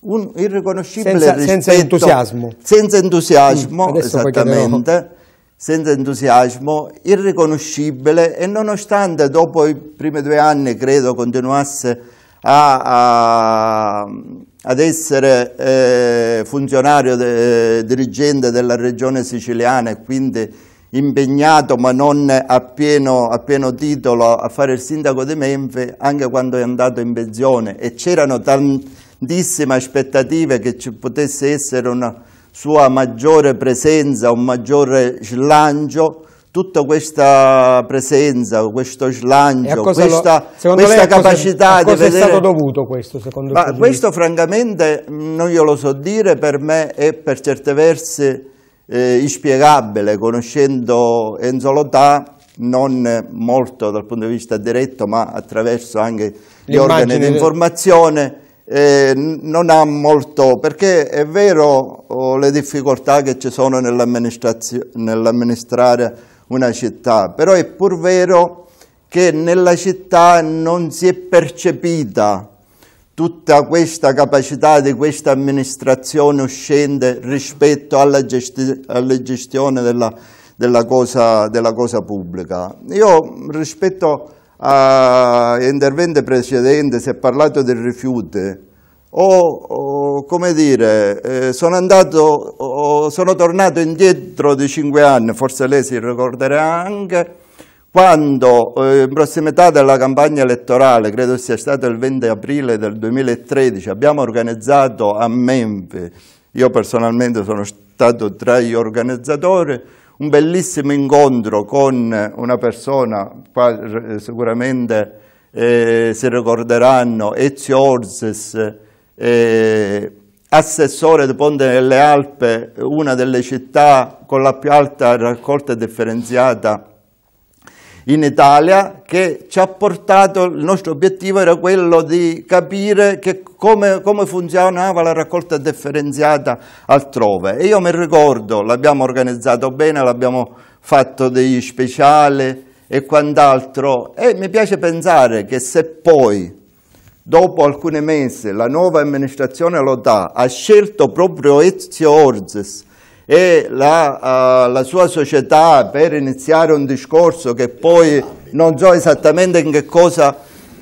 Un irriconoscibile senza, senza entusiasmo. Senza entusiasmo, mm, esattamente senza entusiasmo, irriconoscibile e nonostante dopo i primi due anni credo continuasse a, a, ad essere eh, funzionario de, dirigente della regione siciliana e quindi impegnato ma non a pieno, a pieno, titolo a fare il sindaco di Menfe anche quando è andato in pensione. E c'erano tantissime aspettative che ci potesse essere una sua maggiore presenza, un maggiore slancio, tutta questa presenza, questo slancio, questa, lo, questa capacità di vedere... è stato dovuto questo secondo Ma questo francamente non glielo so dire, per me è per certi versi eh, inspiegabile, conoscendo Enzo Lotà, non molto dal punto di vista diretto, ma attraverso anche gli organi di informazione eh, non ha molto, perché è vero oh, le difficoltà che ci sono nell'amministrare una città, però è pur vero che nella città non si è percepita tutta questa capacità di questa amministrazione uscente rispetto alla, gesti alla gestione della, della, cosa, della cosa pubblica. Io rispetto a interventi precedenti si è parlato del rifiuti. Ho, come dire, eh, sono andato, sono tornato indietro di cinque anni, forse lei si ricorderà anche, quando eh, in prossimità della campagna elettorale, credo sia stato il 20 aprile del 2013, abbiamo organizzato a Memphis, io personalmente sono stato tra gli organizzatori, un bellissimo incontro con una persona, qua eh, sicuramente eh, si ricorderanno, Ezio Orzes, eh, assessore di Ponte delle Alpe, una delle città con la più alta raccolta differenziata in Italia che ci ha portato, il nostro obiettivo era quello di capire come, come, funzionava la raccolta differenziata altrove. E io mi ricordo, l'abbiamo organizzato bene, l'abbiamo fatto degli speciali e quant'altro e mi piace pensare che se poi dopo alcuni mesi la nuova amministrazione Lotà ha scelto proprio Ezio Orzes e la, uh, la, sua società per iniziare un discorso che poi non so esattamente in che cosa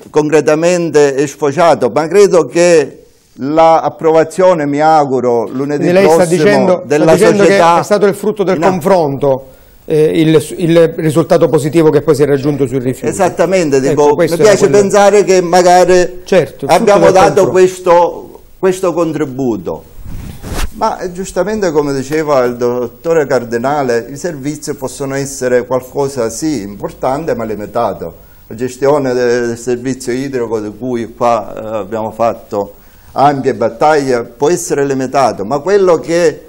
concretamente è sfociato, ma credo che l'approvazione, mi auguro, lunedì lei prossimo sta dicendo, della sta dicendo società... è stato il frutto del no. confronto eh, il, il, risultato positivo che poi si è raggiunto sui rifiuti. Esattamente, dico, ecco, mi piace quello... pensare che magari certo, abbiamo dato questo, questo, contributo. Ma eh, giustamente come diceva il dottore Cardinale, i servizi possono essere qualcosa sì importante ma limitato. La gestione del servizio idrico di cui qua eh, abbiamo fatto ampie battaglie può essere limitato, ma quello che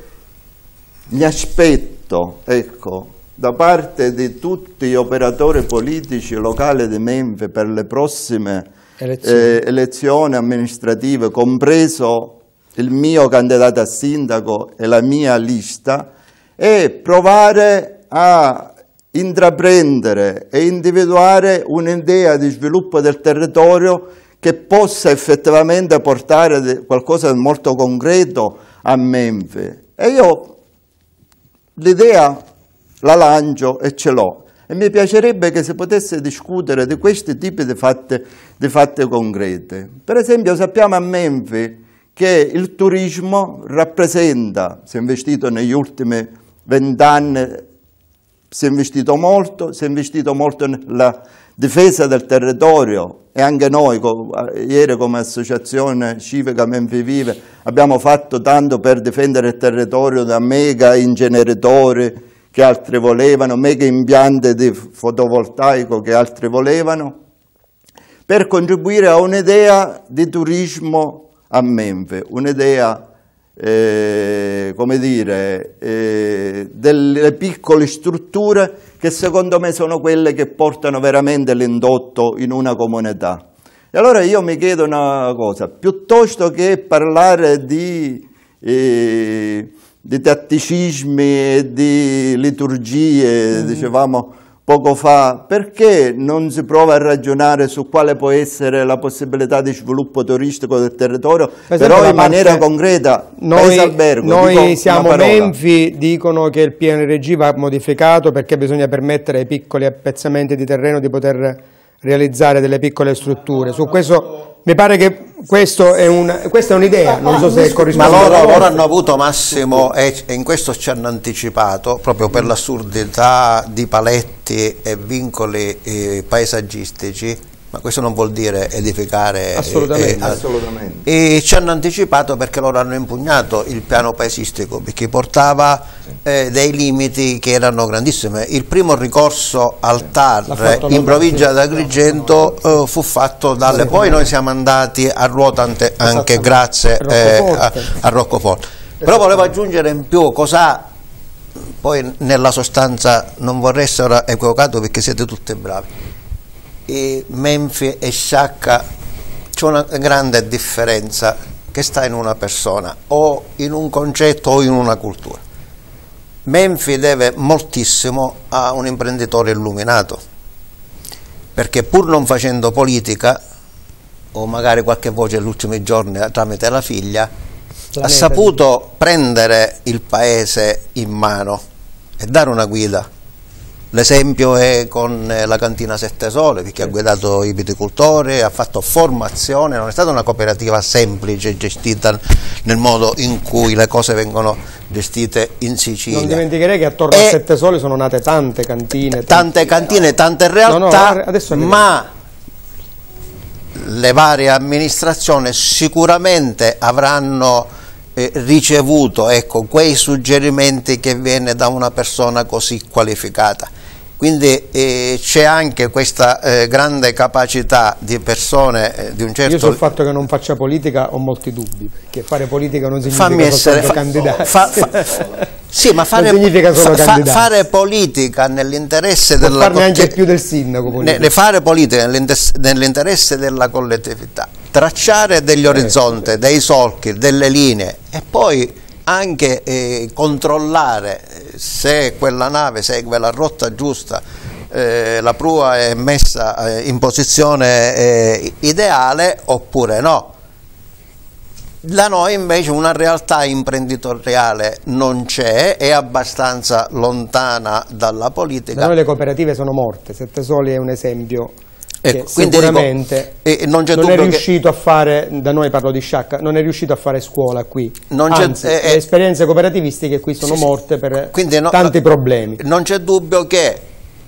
mi aspetto, ecco, da parte di tutti gli operatori politici locali di Menfe per le prossime elezioni, eh, elezioni amministrative, compreso il mio candidato a sindaco e la mia lista, è provare a intraprendere e individuare un'idea di sviluppo del territorio che possa effettivamente portare qualcosa di molto concreto a Menfe. E io l'idea la lancio e ce l'ho. E mi piacerebbe che si potesse discutere di questi tipi di fatte, di fatte concrete. Per esempio sappiamo a Menfi che il turismo rappresenta, si è investito negli ultimi vent'anni, si è investito molto, si è investito molto nella difesa del territorio e anche noi, ieri come associazione civica Menfi Vive, abbiamo fatto tanto per difendere il territorio da mega ingeneritori, che altri volevano, mega impianti di fotovoltaico che altri volevano, per contribuire a un'idea di turismo a Menfe, un'idea eh, come dire, eh, delle piccole strutture che secondo me sono quelle che portano veramente l'indotto in una comunità. E allora io mi chiedo una cosa, piuttosto che parlare di eh, di tatticismi e di liturgie, mm. dicevamo poco fa, perché non si prova a ragionare su quale può essere la possibilità di sviluppo turistico del territorio, per però in maniera concreta, noi, albergo, noi siamo Menfi, dicono che il PNRG va modificato perché bisogna permettere ai piccoli appezzamenti di terreno di poter realizzare delle piccole strutture. Su questo mi pare che è un, questa è un'idea, non so se corrisponde. Ma loro, loro hanno avuto Massimo e in questo ci hanno anticipato, proprio per l'assurdità di paletti e vincoli eh, paesaggistici, ma questo non vuol dire edificare. Assolutamente. Eh, assolutamente. E ci hanno anticipato perché loro hanno impugnato il piano paesistico, perché portava eh, dei limiti che erano grandissimi. Il primo ricorso al TAR in provincia d'Agrigento eh, fu fatto dalle... Poi noi siamo andati a ruotante anche grazie eh, a, a Roccoforte. Però volevo aggiungere in più cosa poi nella sostanza non vorrei essere equivocato perché siete tutti bravi e Menfi e Sciacca c'è una grande differenza che sta in una persona o in un concetto o in una cultura. Menfi deve moltissimo a un imprenditore illuminato perché pur non facendo politica o magari qualche voce negli ultimi giorni tramite la figlia la ha saputo prendere il paese in mano e dare una guida L'esempio è con eh, la cantina Sette Sole, perché ha guidato i viticoltori, ha fatto formazione, non è stata una cooperativa semplice gestita nel modo in cui le cose vengono gestite in Sicilia. Non dimenticherei che attorno e a Sette Sole sono nate tante cantine. Tante cantine, tante realtà, no, no, ma le varie amministrazioni sicuramente avranno eh, ricevuto ecco, quei suggerimenti che viene da una persona così qualificata. Quindi eh, c'è anche questa eh, grande capacità di persone eh, di un certo... Io sul fatto che non faccia politica ho molti dubbi, perché fare politica non significa Fammi essere, fa, candidati. Fa, fa, sì, ma fare, fa, fare politica nell'interesse della... farne anche più del sindaco. Ne, fare politica nell'interesse della collettività, tracciare degli eh, orizzonti, dei solchi, delle linee e poi anche eh, controllare se quella nave segue la rotta giusta, eh, la prua è messa eh, in posizione eh, ideale oppure no. Da noi invece una realtà imprenditoriale non c'è, è abbastanza lontana dalla politica. Da noi le cooperative sono morte, Sette Soli è un esempio Ecco, quindi sicuramente dico, eh, non c'è è dubbio che- riuscito a fare, da noi parlo di Sciacca, non è riuscito a fare scuola qui. Non c'è- Anzi, eh, eh, le esperienze cooperativistiche qui sono Sì, morte per no- tanti no- problemi. Non c'è dubbio che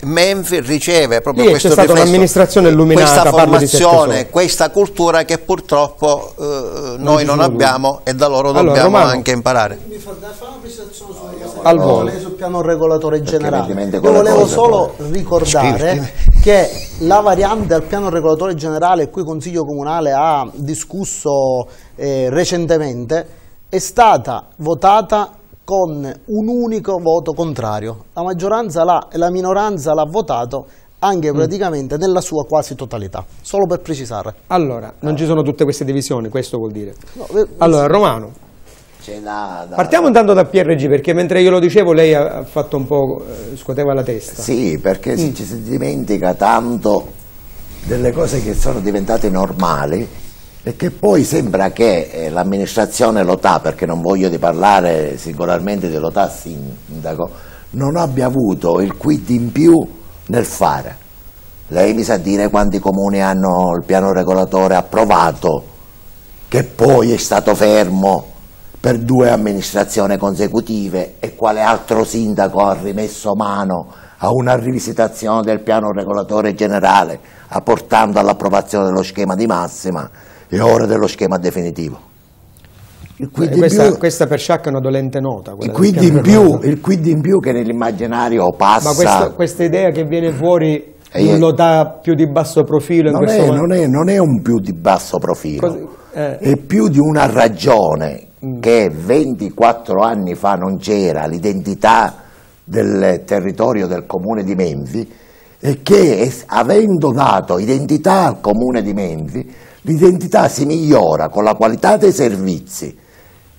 Menfi riceve proprio Lì questo c'è stata riflesso, un'amministrazione illuminata, questa parlo di sette formazione, questa cultura che purtroppo eh, noi non sono abbiamo e da loro Allora, dobbiamo Romano. anche imparare. Mi fa, fa una precisazione su Al volo. sul piano regolatore generale. Io le volevo solo ricordare che la variante al piano regolatore generale, cui il Consiglio Comunale ha discusso eh, recentemente, è stata votata con un unico voto contrario. La maggioranza l'ha e la minoranza l'ha votato anche praticamente nella sua quasi totalità, solo per precisare. Allora, non ci sono tutte queste divisioni, questo vuol dire. No, eh, Allora, Romano, da- da- partiamo intanto da PRG perché mentre io lo dicevo lei ha fatto un po', eh, scuoteva la testa. Sì, perché si- ci si dimentica tanto delle cose che sono diventate normali e che poi sembra che eh, l'amministrazione Lotà, perché non voglio di parlare singolarmente di Lotà sindaco, non abbia avuto il quid in più nel fare. Lei mi sa dire quanti comuni hanno il piano regolatore approvato, che poi è stato fermo per due amministrazioni consecutive e quale altro sindaco ha rimesso mano a una rivisitazione del piano regolatore generale, apportando all'approvazione dello schema di massima e ora dello schema definitivo. Eh, questa, più- questa per Sciacca è una dolente nota. il quid in più, il quid in più che nell'immaginario passa... Ma questa, questa idea che viene fuori un io- Lotà più di basso profilo non è, non, è, non è un più di basso profilo, Così, eh. è più di una ragione. Che 24 anni fa non c'era l'identità del territorio del comune di Menvi e che avendo dato identità al comune di Menvi, l'identità si migliora con la qualità dei servizi,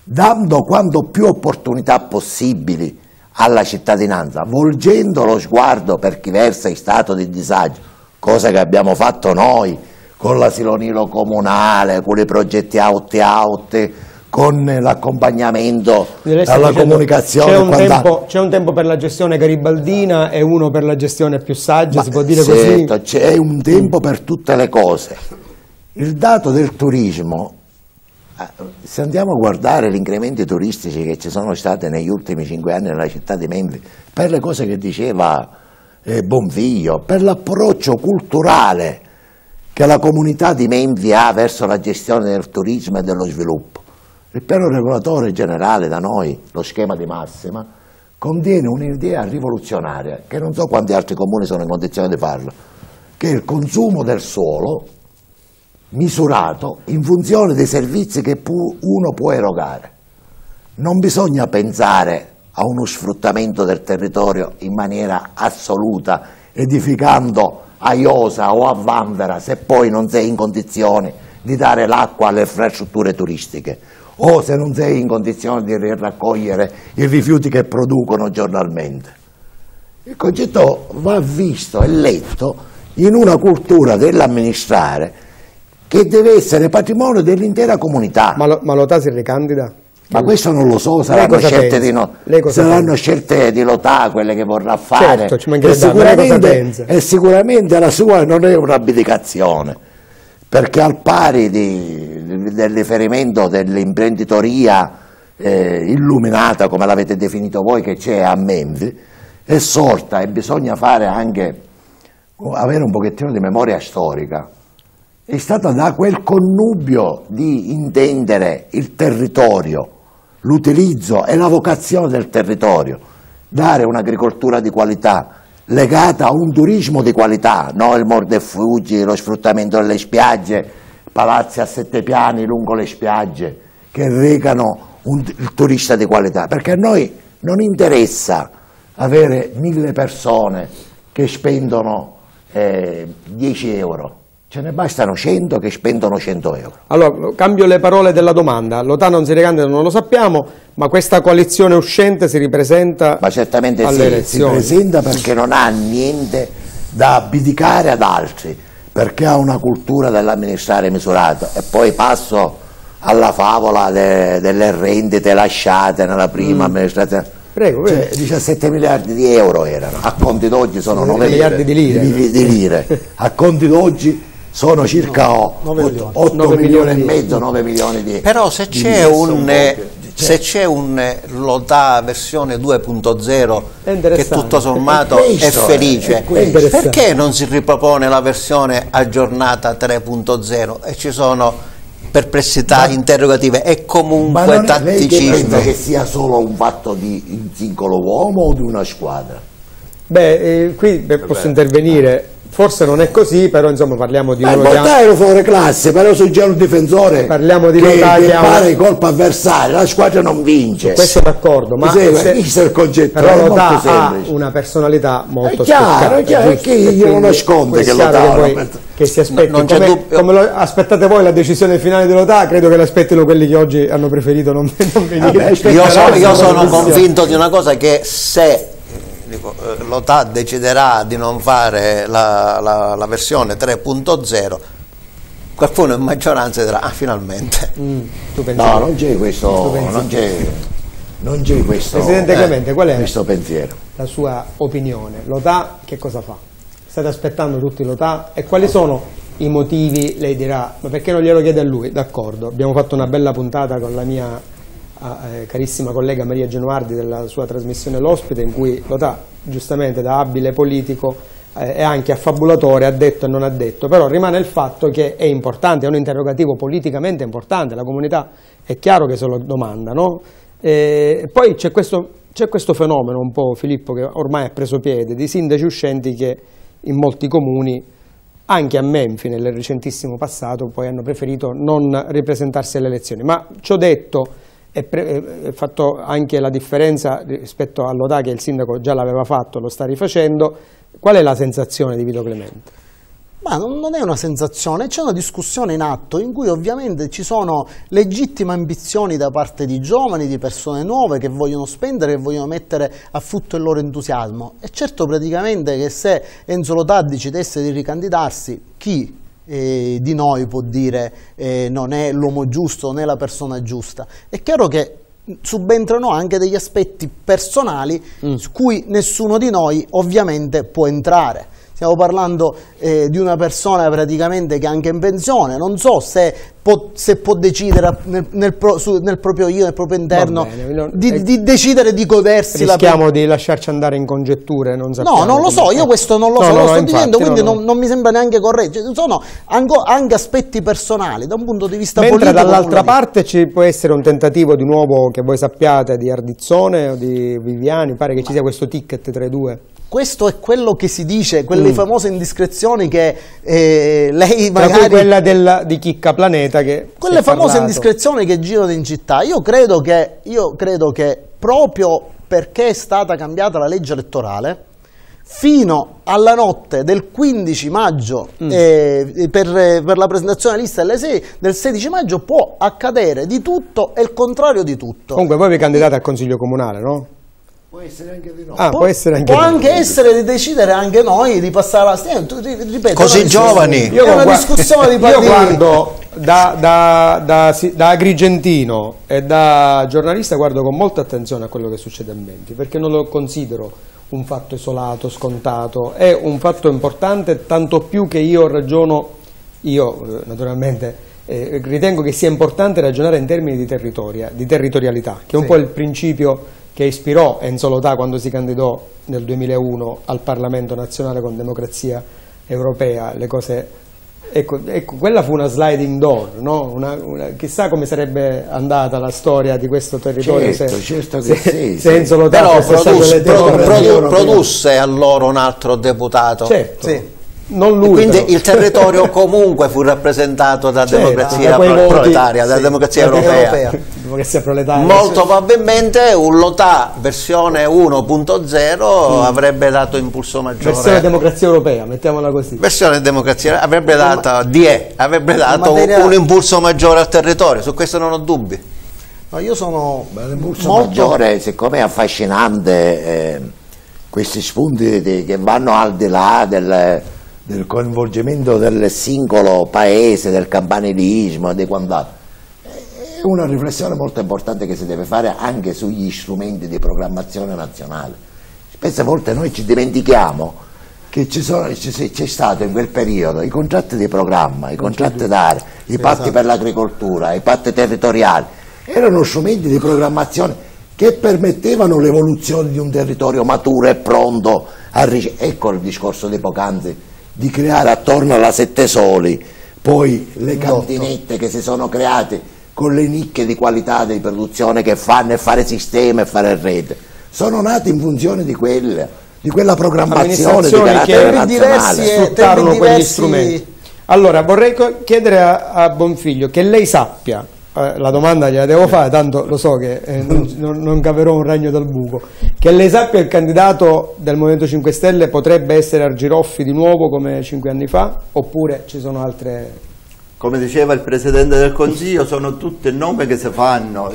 dando quanto più opportunità possibili alla cittadinanza, volgendo lo sguardo per chi versa in stato di disagio, cosa che abbiamo fatto noi con l'asilonilo comunale, con i progetti out-out, con l'accompagnamento Lei sta alla dicendo, comunicazione. C'è un, tempo, un tempo per la gestione garibaldina e uno per la gestione più saggia, Ma si può dire certo, così? c'è un tempo per tutte le cose. Il dato del turismo, eh, se andiamo a guardare gli incrementi turistici che ci sono stati negli ultimi cinque anni nella città di Menvi, per le cose che diceva eh, Bonfiglio, per l'approccio culturale che la comunità di Menvi ha verso la gestione del turismo e dello sviluppo. Il piano regolatore generale da noi, lo schema di massima, contiene un'idea rivoluzionaria che non so quanti altri comuni sono in condizione di farlo, che è il consumo del suolo misurato in funzione dei servizi che uno può erogare. Non bisogna pensare a uno sfruttamento del territorio in maniera assoluta, edificando a Iosa o a Vanvera se poi non sei in condizione di dare l'acqua alle infrastrutture turistiche o se non sei in condizione di raccogliere i rifiuti che producono giornalmente. Il concetto va visto e letto in una cultura dell'amministrare che deve essere patrimonio dell'intera comunità. Ma, lo, ma Lotà si ricandida? Ma questo non lo so, saranno, scelte di, no- saranno scelte di Lotà quelle che vorrà fare. Certo, ci e, sicuramente, e sicuramente la sua non è un'abdicazione, perché al pari di- del riferimento dell'imprenditoria eh, illuminata, come l'avete definito voi, che c'è a Menvi, è sorta e bisogna fare anche, avere un pochettino di memoria storica. È stata da quel connubio di intendere il territorio, l'utilizzo e la vocazione del territorio, dare un'agricoltura di qualità legata a un turismo di qualità, non il mordi e fuggi, lo sfruttamento delle spiagge, palazzi a sette piani lungo le spiagge che recano un- il turista di qualità, perché a noi non interessa avere mille persone che spendono eh, 10 euro, ce ne bastano 100 che spendono 100 euro. Allora, cambio le parole della domanda. Lotà non si ricandida, non lo sappiamo, ma questa coalizione uscente si ripresenta Ma certamente alle sì, si elezioni. presenta perché non ha niente da abdicare ad altri, perché ha una cultura dell'amministrare misurato. E poi passo alla favola de- delle rendite lasciate nella prima Mm. amministrazione. Prego, prego. Cioè, 17 miliardi di euro erano, a conti d'oggi sono 17 9 miliardi di lire. di, di lire. a conti d'oggi sono circa 8, nove milioni. Nove milioni e mezzo, 9 milioni di Però se di c'è un, eh, se c'è un eh, LOTA versione 2.0 È che tutto sommato È è, questo, felice, è. Interessante. perché non si ripropone la versione aggiornata 3.0 e ci sono perplessità interrogative e Ma comunque è, lei che pensa tatticismo? che sia solo un fatto di un singolo uomo o di una squadra? Beh, eh, qui beh, posso intervenire. Forse non è così, però insomma parliamo di Beh, uno che ha- Portare fuori classe, però se c'è un difensore Parliamo di che, che che ha i colpi avversari, la squadra non vince. Questo d'accordo, ma segue? se- Questo è il concetto, però è Lotà molto ha una personalità molto È chiaro, spiccata, è chiaro, giusto? che io E non quindi nascondo è che Lotà che, poi- che si aspetti No, come, come lo aspettate voi la decisione finale di Lotà, credo che l'aspettino quelli che oggi hanno preferito non, non venire. Vabbè, Io, so- io sono sono convinto di una cosa che se dico, eh, l'OTA deciderà di non fare la, la- la versione 3.0 qualcuno in maggioranza dirà ah finalmente Mm, No, non c'è questo, non c'è, non c'è questo, Presidente eh, Clemente, qual è questo pensiero. la sua opinione? Lotà che cosa fa? State aspettando tutti Lotà e quali sono i motivi? Lei dirà, ma perché non glielo chiede a lui? D'accordo, abbiamo fatto una bella puntata con la mia eh, carissima collega Maria Genuardi della sua trasmissione L'Ospite in cui Lotà, giustamente da abile politico eh, e anche affabulatore, ha detto e non ha detto, però rimane il fatto che è importante, è un interrogativo politicamente importante, la comunità è chiaro che se lo domanda, no? E poi c'è questo, questo fenomeno un po', Filippo, che ormai ha preso piede, di sindaci uscenti che in molti comuni, anche a Menfi nel recentissimo passato, poi hanno preferito non ripresentarsi alle elezioni. Ma ciò detto, è, pre- è- è fatto anche la differenza rispetto all'Odà che il sindaco già l'aveva fatto, lo sta rifacendo. Qual è la sensazione di Vito Clemente? Ma non, è una sensazione, c'è una discussione in atto in cui ovviamente ci sono legittime ambizioni da parte di giovani, di persone nuove che vogliono spendere, che vogliono mettere a frutto il loro entusiasmo. E certo praticamente che se Enzo Lotà decidesse di ricandidarsi, chi eh, di noi può dire eh, non è l'uomo giusto, è la persona giusta? È chiaro che subentrano anche degli aspetti personali su cui nessuno di noi ovviamente può entrare. Stiamo parlando eh, di una persona praticamente che è anche in pensione, non so se può, se può decidere nel, nel pro- su- nel proprio io, nel proprio interno, bene, non- di, eh, di decidere di godersi la Rischiamo di lasciarci andare in congetture, non sappiamo. No, non lo so, io questo non lo No, so, no, lo no, sto infatti, dicendo, quindi no, no. Non, non mi sembra neanche corretto. Ci Sono anche aspetti personali, da un punto di vista Mentre politico. dall'altra nulla di- parte ci può essere un tentativo di nuovo che voi sappiate di Ardizzone o di Viviani, pare che ci sia questo ticket tra i due. Questo è quello che si dice, quelle Mm. famose indiscrezioni che eh, lei magari... quella della- di Chicca Planeta che quelle famose parlato. indiscrezioni che girano in città. Io credo che, io credo che proprio perché è stata cambiata la legge elettorale, fino alla notte del 15 maggio Mm. eh, per, per la presentazione della lista delle sei- del 16 maggio può accadere di tutto e il contrario di tutto. Comunque voi vi candidate al Consiglio Comunale, no? Può essere anche di no. Ah, può, essere anche può anche essere di decidere anche noi di passare la eh, tu- ri- ripeto, Così giovani. è una gua- discussione di io partiti. guardo da, da, da, da agrigentino e da giornalista guardo con molta attenzione a quello che succede a Menti, perché non lo considero un fatto isolato, scontato, è un fatto importante, tanto più che io ragiono, io eh, naturalmente eh, ritengo che sia importante ragionare in termini di, territoria, di territorialità, che è un po' il principio che ispirò Enzo Lotà quando si candidò nel 2001 al Parlamento nazionale con democrazia europea, le cose Ecco, ecco, quella fu una sliding door, no? Una- una- chissà come sarebbe andata la storia di questo territorio Certo, se, certo che se, sì, se sì. Enzo Lotà però fosse stato produsse, produ- europeo. produsse allora un altro deputato Certo, Sì. Non lui quindi però. il territorio comunque fu rappresentato da Certo, democrazia pro- proletaria, da sì, democrazia europea. europea. democrazia proletaria. Molto probabilmente un LOTA versione 1.0 avrebbe dato impulso maggiore. Versione democrazia europea, mettiamola così. Versione democrazia avrebbe dato, DE, avrebbe dato materia- un, impulso maggiore al territorio, su questo non ho dubbi. No, io sono molto maggiore, siccome è affascinante eh, questi spunti di- che vanno al di là del, del coinvolgimento del singolo paese, del campanilismo, di quant'altro, è una riflessione molto importante che si deve fare anche sugli strumenti di programmazione nazionale. Spesse volte noi ci dimentichiamo che c'è stato in quel periodo i contratti di programma, i contratti d'area, i patti esatto. per l'agricoltura, i patti territoriali, erano strumenti di programmazione che permettevano l'evoluzione di un territorio maturo e pronto a ricevere. Ecco il discorso dei poc'anzi, di creare attorno alla Sette Soli poi le cantinette che si sono create con le nicchie di qualità di produzione che fanno e fare sistema e fare rete, sono nate in funzione di quella, di quella programmazione di carattere nazionale. Sfruttarono quegli strumenti. Allora vorrei chiedere a, a Bonfiglio che lei sappia eh, la domanda gliela devo fare, tanto lo so che eh, non, non, caverò un ragno dal buco. Che lei sappia il candidato del Movimento 5 Stelle potrebbe essere Argiroffi di nuovo come cinque anni fa, oppure ci sono altre... Come diceva il Presidente del Consiglio, sono tutte nome che si fanno.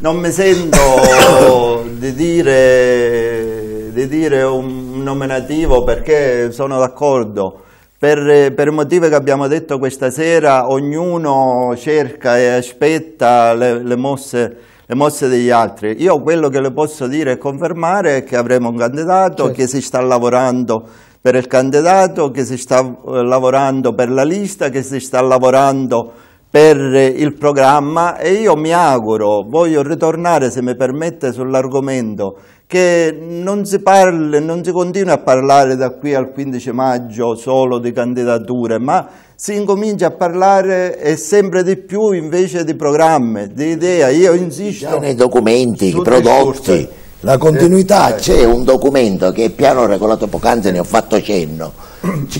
Non mi sento di dire, di dire un nominativo perché sono d'accordo per, per, i motivi che abbiamo detto questa sera, ognuno cerca e aspetta le, le, mosse, le, mosse, degli altri. Io quello che le posso dire e confermare è che avremo un candidato, certo. che si sta lavorando per il candidato, che si sta eh, lavorando per la lista, che si sta lavorando per il programma e io mi auguro, voglio ritornare se mi permette sull'argomento che non si, parli, non si continui a parlare da qui al 15 maggio solo di candidature, ma si incomincia a parlare e sempre di più invece di programmi, di idee. Io insisto... Già nei documenti, i prodotti, la continuità, eh, c'è un documento che è piano regolato poc'anzi, ne ho fatto cenno,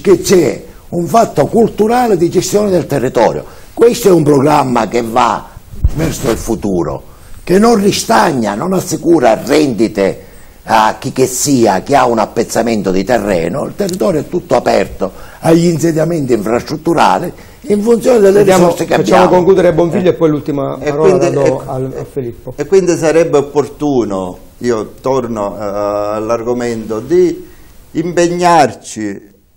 che c'è un fatto culturale di gestione del territorio. Questo è un programma che va verso il futuro che non ristagna, non assicura rendite a chi che sia che ha un appezzamento di terreno, il territorio è tutto aperto agli insediamenti infrastrutturali in funzione delle Vediamo, risorse che facciamo abbiamo. concludere Bonfiglio eh. e poi l'ultima parola quindi, la do al, a Filippo. E quindi sarebbe opportuno, io torno uh, all'argomento, di impegnarci,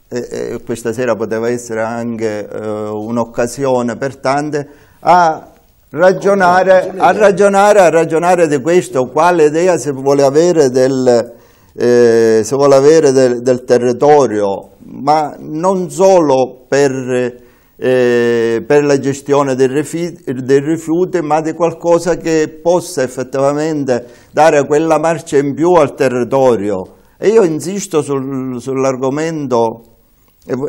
e, e questa sera poteva essere anche uh, un'occasione per tante, a ragionare, a ragionare, a ragionare di questo, quale idea si vuole avere del, eh, si vuole avere del, del, territorio, ma non solo per, eh, per la gestione dei rifiuti, dei rifiuti, ma di qualcosa che possa effettivamente dare quella marcia in più al territorio. E io insisto sul, sull'argomento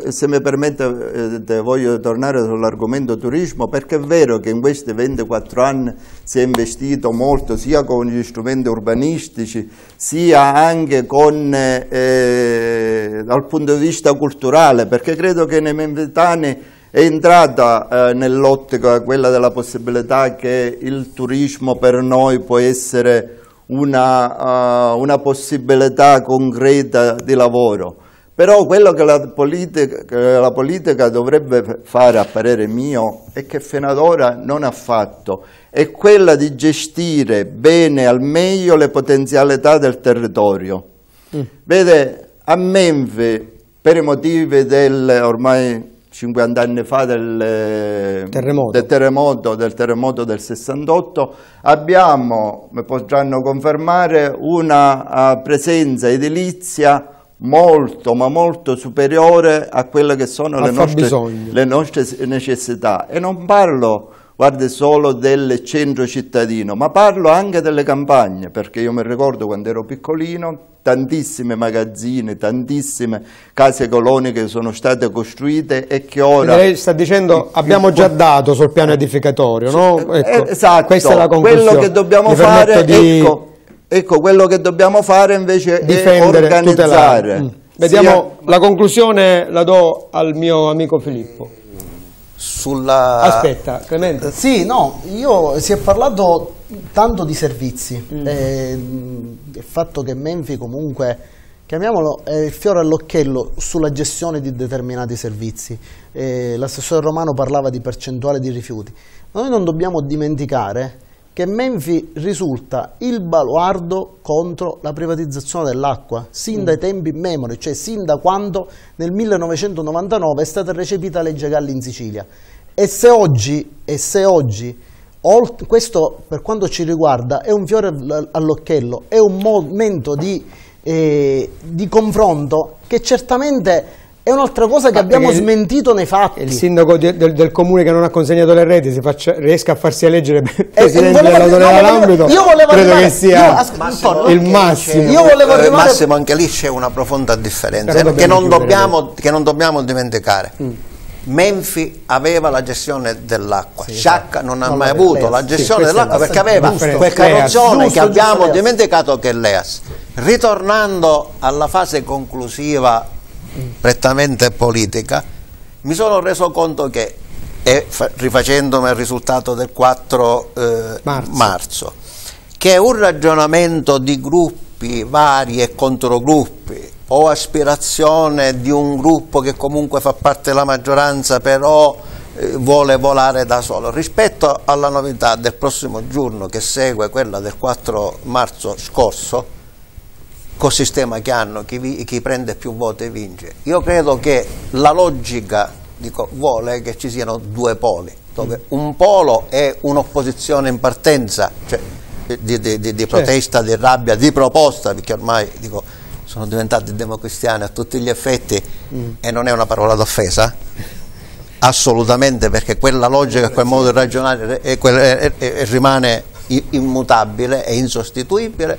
se mi permette eh, voglio tornare sull'argomento turismo perché è vero che in questi 24 anni si è investito molto sia con gli strumenti urbanistici sia anche con, eh, dal punto di vista culturale perché credo che nei Menvetani è entrata eh, nell'ottica quella della possibilità che il turismo per noi può essere una, uh, una possibilità concreta di lavoro però quello che la, politica, che la politica dovrebbe fare, a parere mio, e che fino ad ora non ha fatto, è quella di gestire bene, al meglio, le potenzialità del territorio. Mm. Vede, a Menfe, per i motivi del, ormai 50 anni fa del terremoto. del terremoto, del terremoto del 68, abbiamo, mi potranno confermare, una uh, presenza edilizia molto ma molto superiore a quelle che sono le nostre, le nostre, necessità e non parlo guardi solo del centro cittadino ma parlo anche delle campagne perché io mi ricordo quando ero piccolino tantissime magazzine, tantissime case coloniche sono state costruite e che ora... Quindi lei sta dicendo abbiamo già dato sul piano edificatorio, no? Eh, ecco, esatto, questa è la conclusione. quello che dobbiamo fare... Di... Ecco, Ecco, quello che dobbiamo fare invece Difendere, è organizzare. Mm. Vediamo, sia... la conclusione la do al mio amico Filippo. Sulla... Aspetta, Clemente. Sì, no, io si è parlato tanto di servizi, mm. eh, il fatto che Menfi comunque, chiamiamolo, è il fiore all'occhiello sulla gestione di determinati servizi. Eh, L'assessore Romano parlava di percentuale di rifiuti. Noi non dobbiamo dimenticare che Menfi risulta il baluardo contro la privatizzazione dell'acqua, sin dai mm. tempi immemori, cioè sin da quando nel 1999 è stata recepita la legge Galli in Sicilia. E se oggi, e se oggi questo per quanto ci riguarda è un fiore all- all'occhiello, è un momento di, eh, di confronto che certamente è un'altra cosa che abbiamo il- smentito nei fatti. Il sindaco di- del, del comune che non ha consegnato le reti si faccia- riesca a farsi eleggere Eh, presidente volevo- dell'autorità dell'ambito, io volevo credo arrivare- che sia io- as- Antonio, il massimo. Io volevo eh, arrivare- Massimo, anche lì c'è una profonda differenza eh, che, non dobbiamo, che non dobbiamo dimenticare. Menfi aveva la gestione dell'acqua, Sciacca non ha Non mai avuto Leas. la Sì, gestione è dell'acqua la perché aveva differenza. quel carrozzone Giusto, che abbiamo giusto, dimenticato che è l'EAS. Ritornando alla fase conclusiva prettamente politica, mi sono reso conto che, e fa- rifacendomi al risultato del 4 eh, Marzo. marzo, che un ragionamento di gruppi vari e controgruppi o aspirazione di un gruppo che comunque fa parte della maggioranza però eh, vuole volare da solo rispetto alla novità del prossimo giorno che segue quella del 4 marzo scorso col sistema che hanno chi, chi prende più voti vince. Io credo che la logica dico, vuole che ci siano due poli dove un polo è un'opposizione in partenza cioè di, di- di- di protesta, di rabbia, di proposta perché ormai dico, sono diventati democristiani a tutti gli effetti e non è una parola d'offesa assolutamente perché quella logica, quel modo di ragionare è- è- è- rimane immutabile e insostituibile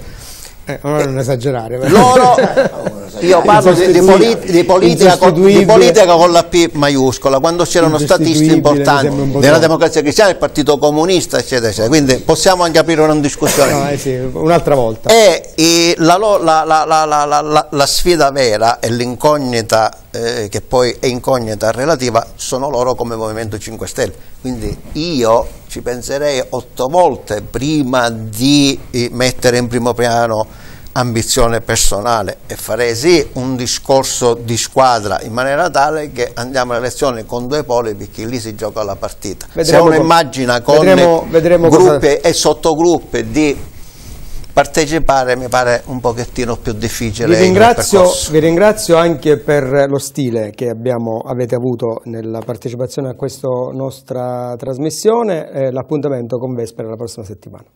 Eh, ora non esagerare. loro io parlo di, di poli- di politica con, di politica con la P maiuscola quando c'erano statisti importanti della democrazia cristiana il partito comunista eccetera eccetera. Quindi possiamo anche aprire una discussione. No, eh sì, un'altra volta. e la, lo- la- la- la- la- la- la- la sfida vera e l'incognita, eh, che poi è incognita relativa, sono loro come Movimento 5 Stelle. Quindi io ci penserei otto volte prima di eh, mettere in primo piano ambizione personale e farei sì un discorso di squadra in maniera tale che andiamo alle elezioni con due poli perché lì si gioca la partita. Vedremo Se uno immagina con vedremo- vedremo cosa- gruppi e sottogruppi di partecipare mi pare un pochettino più difficile Vi ringrazio, vi ringrazio anche per lo stile che abbiamo- avete avuto nella partecipazione a questa nostra trasmissione. Eh, l'appuntamento con Vespera la prossima settimana.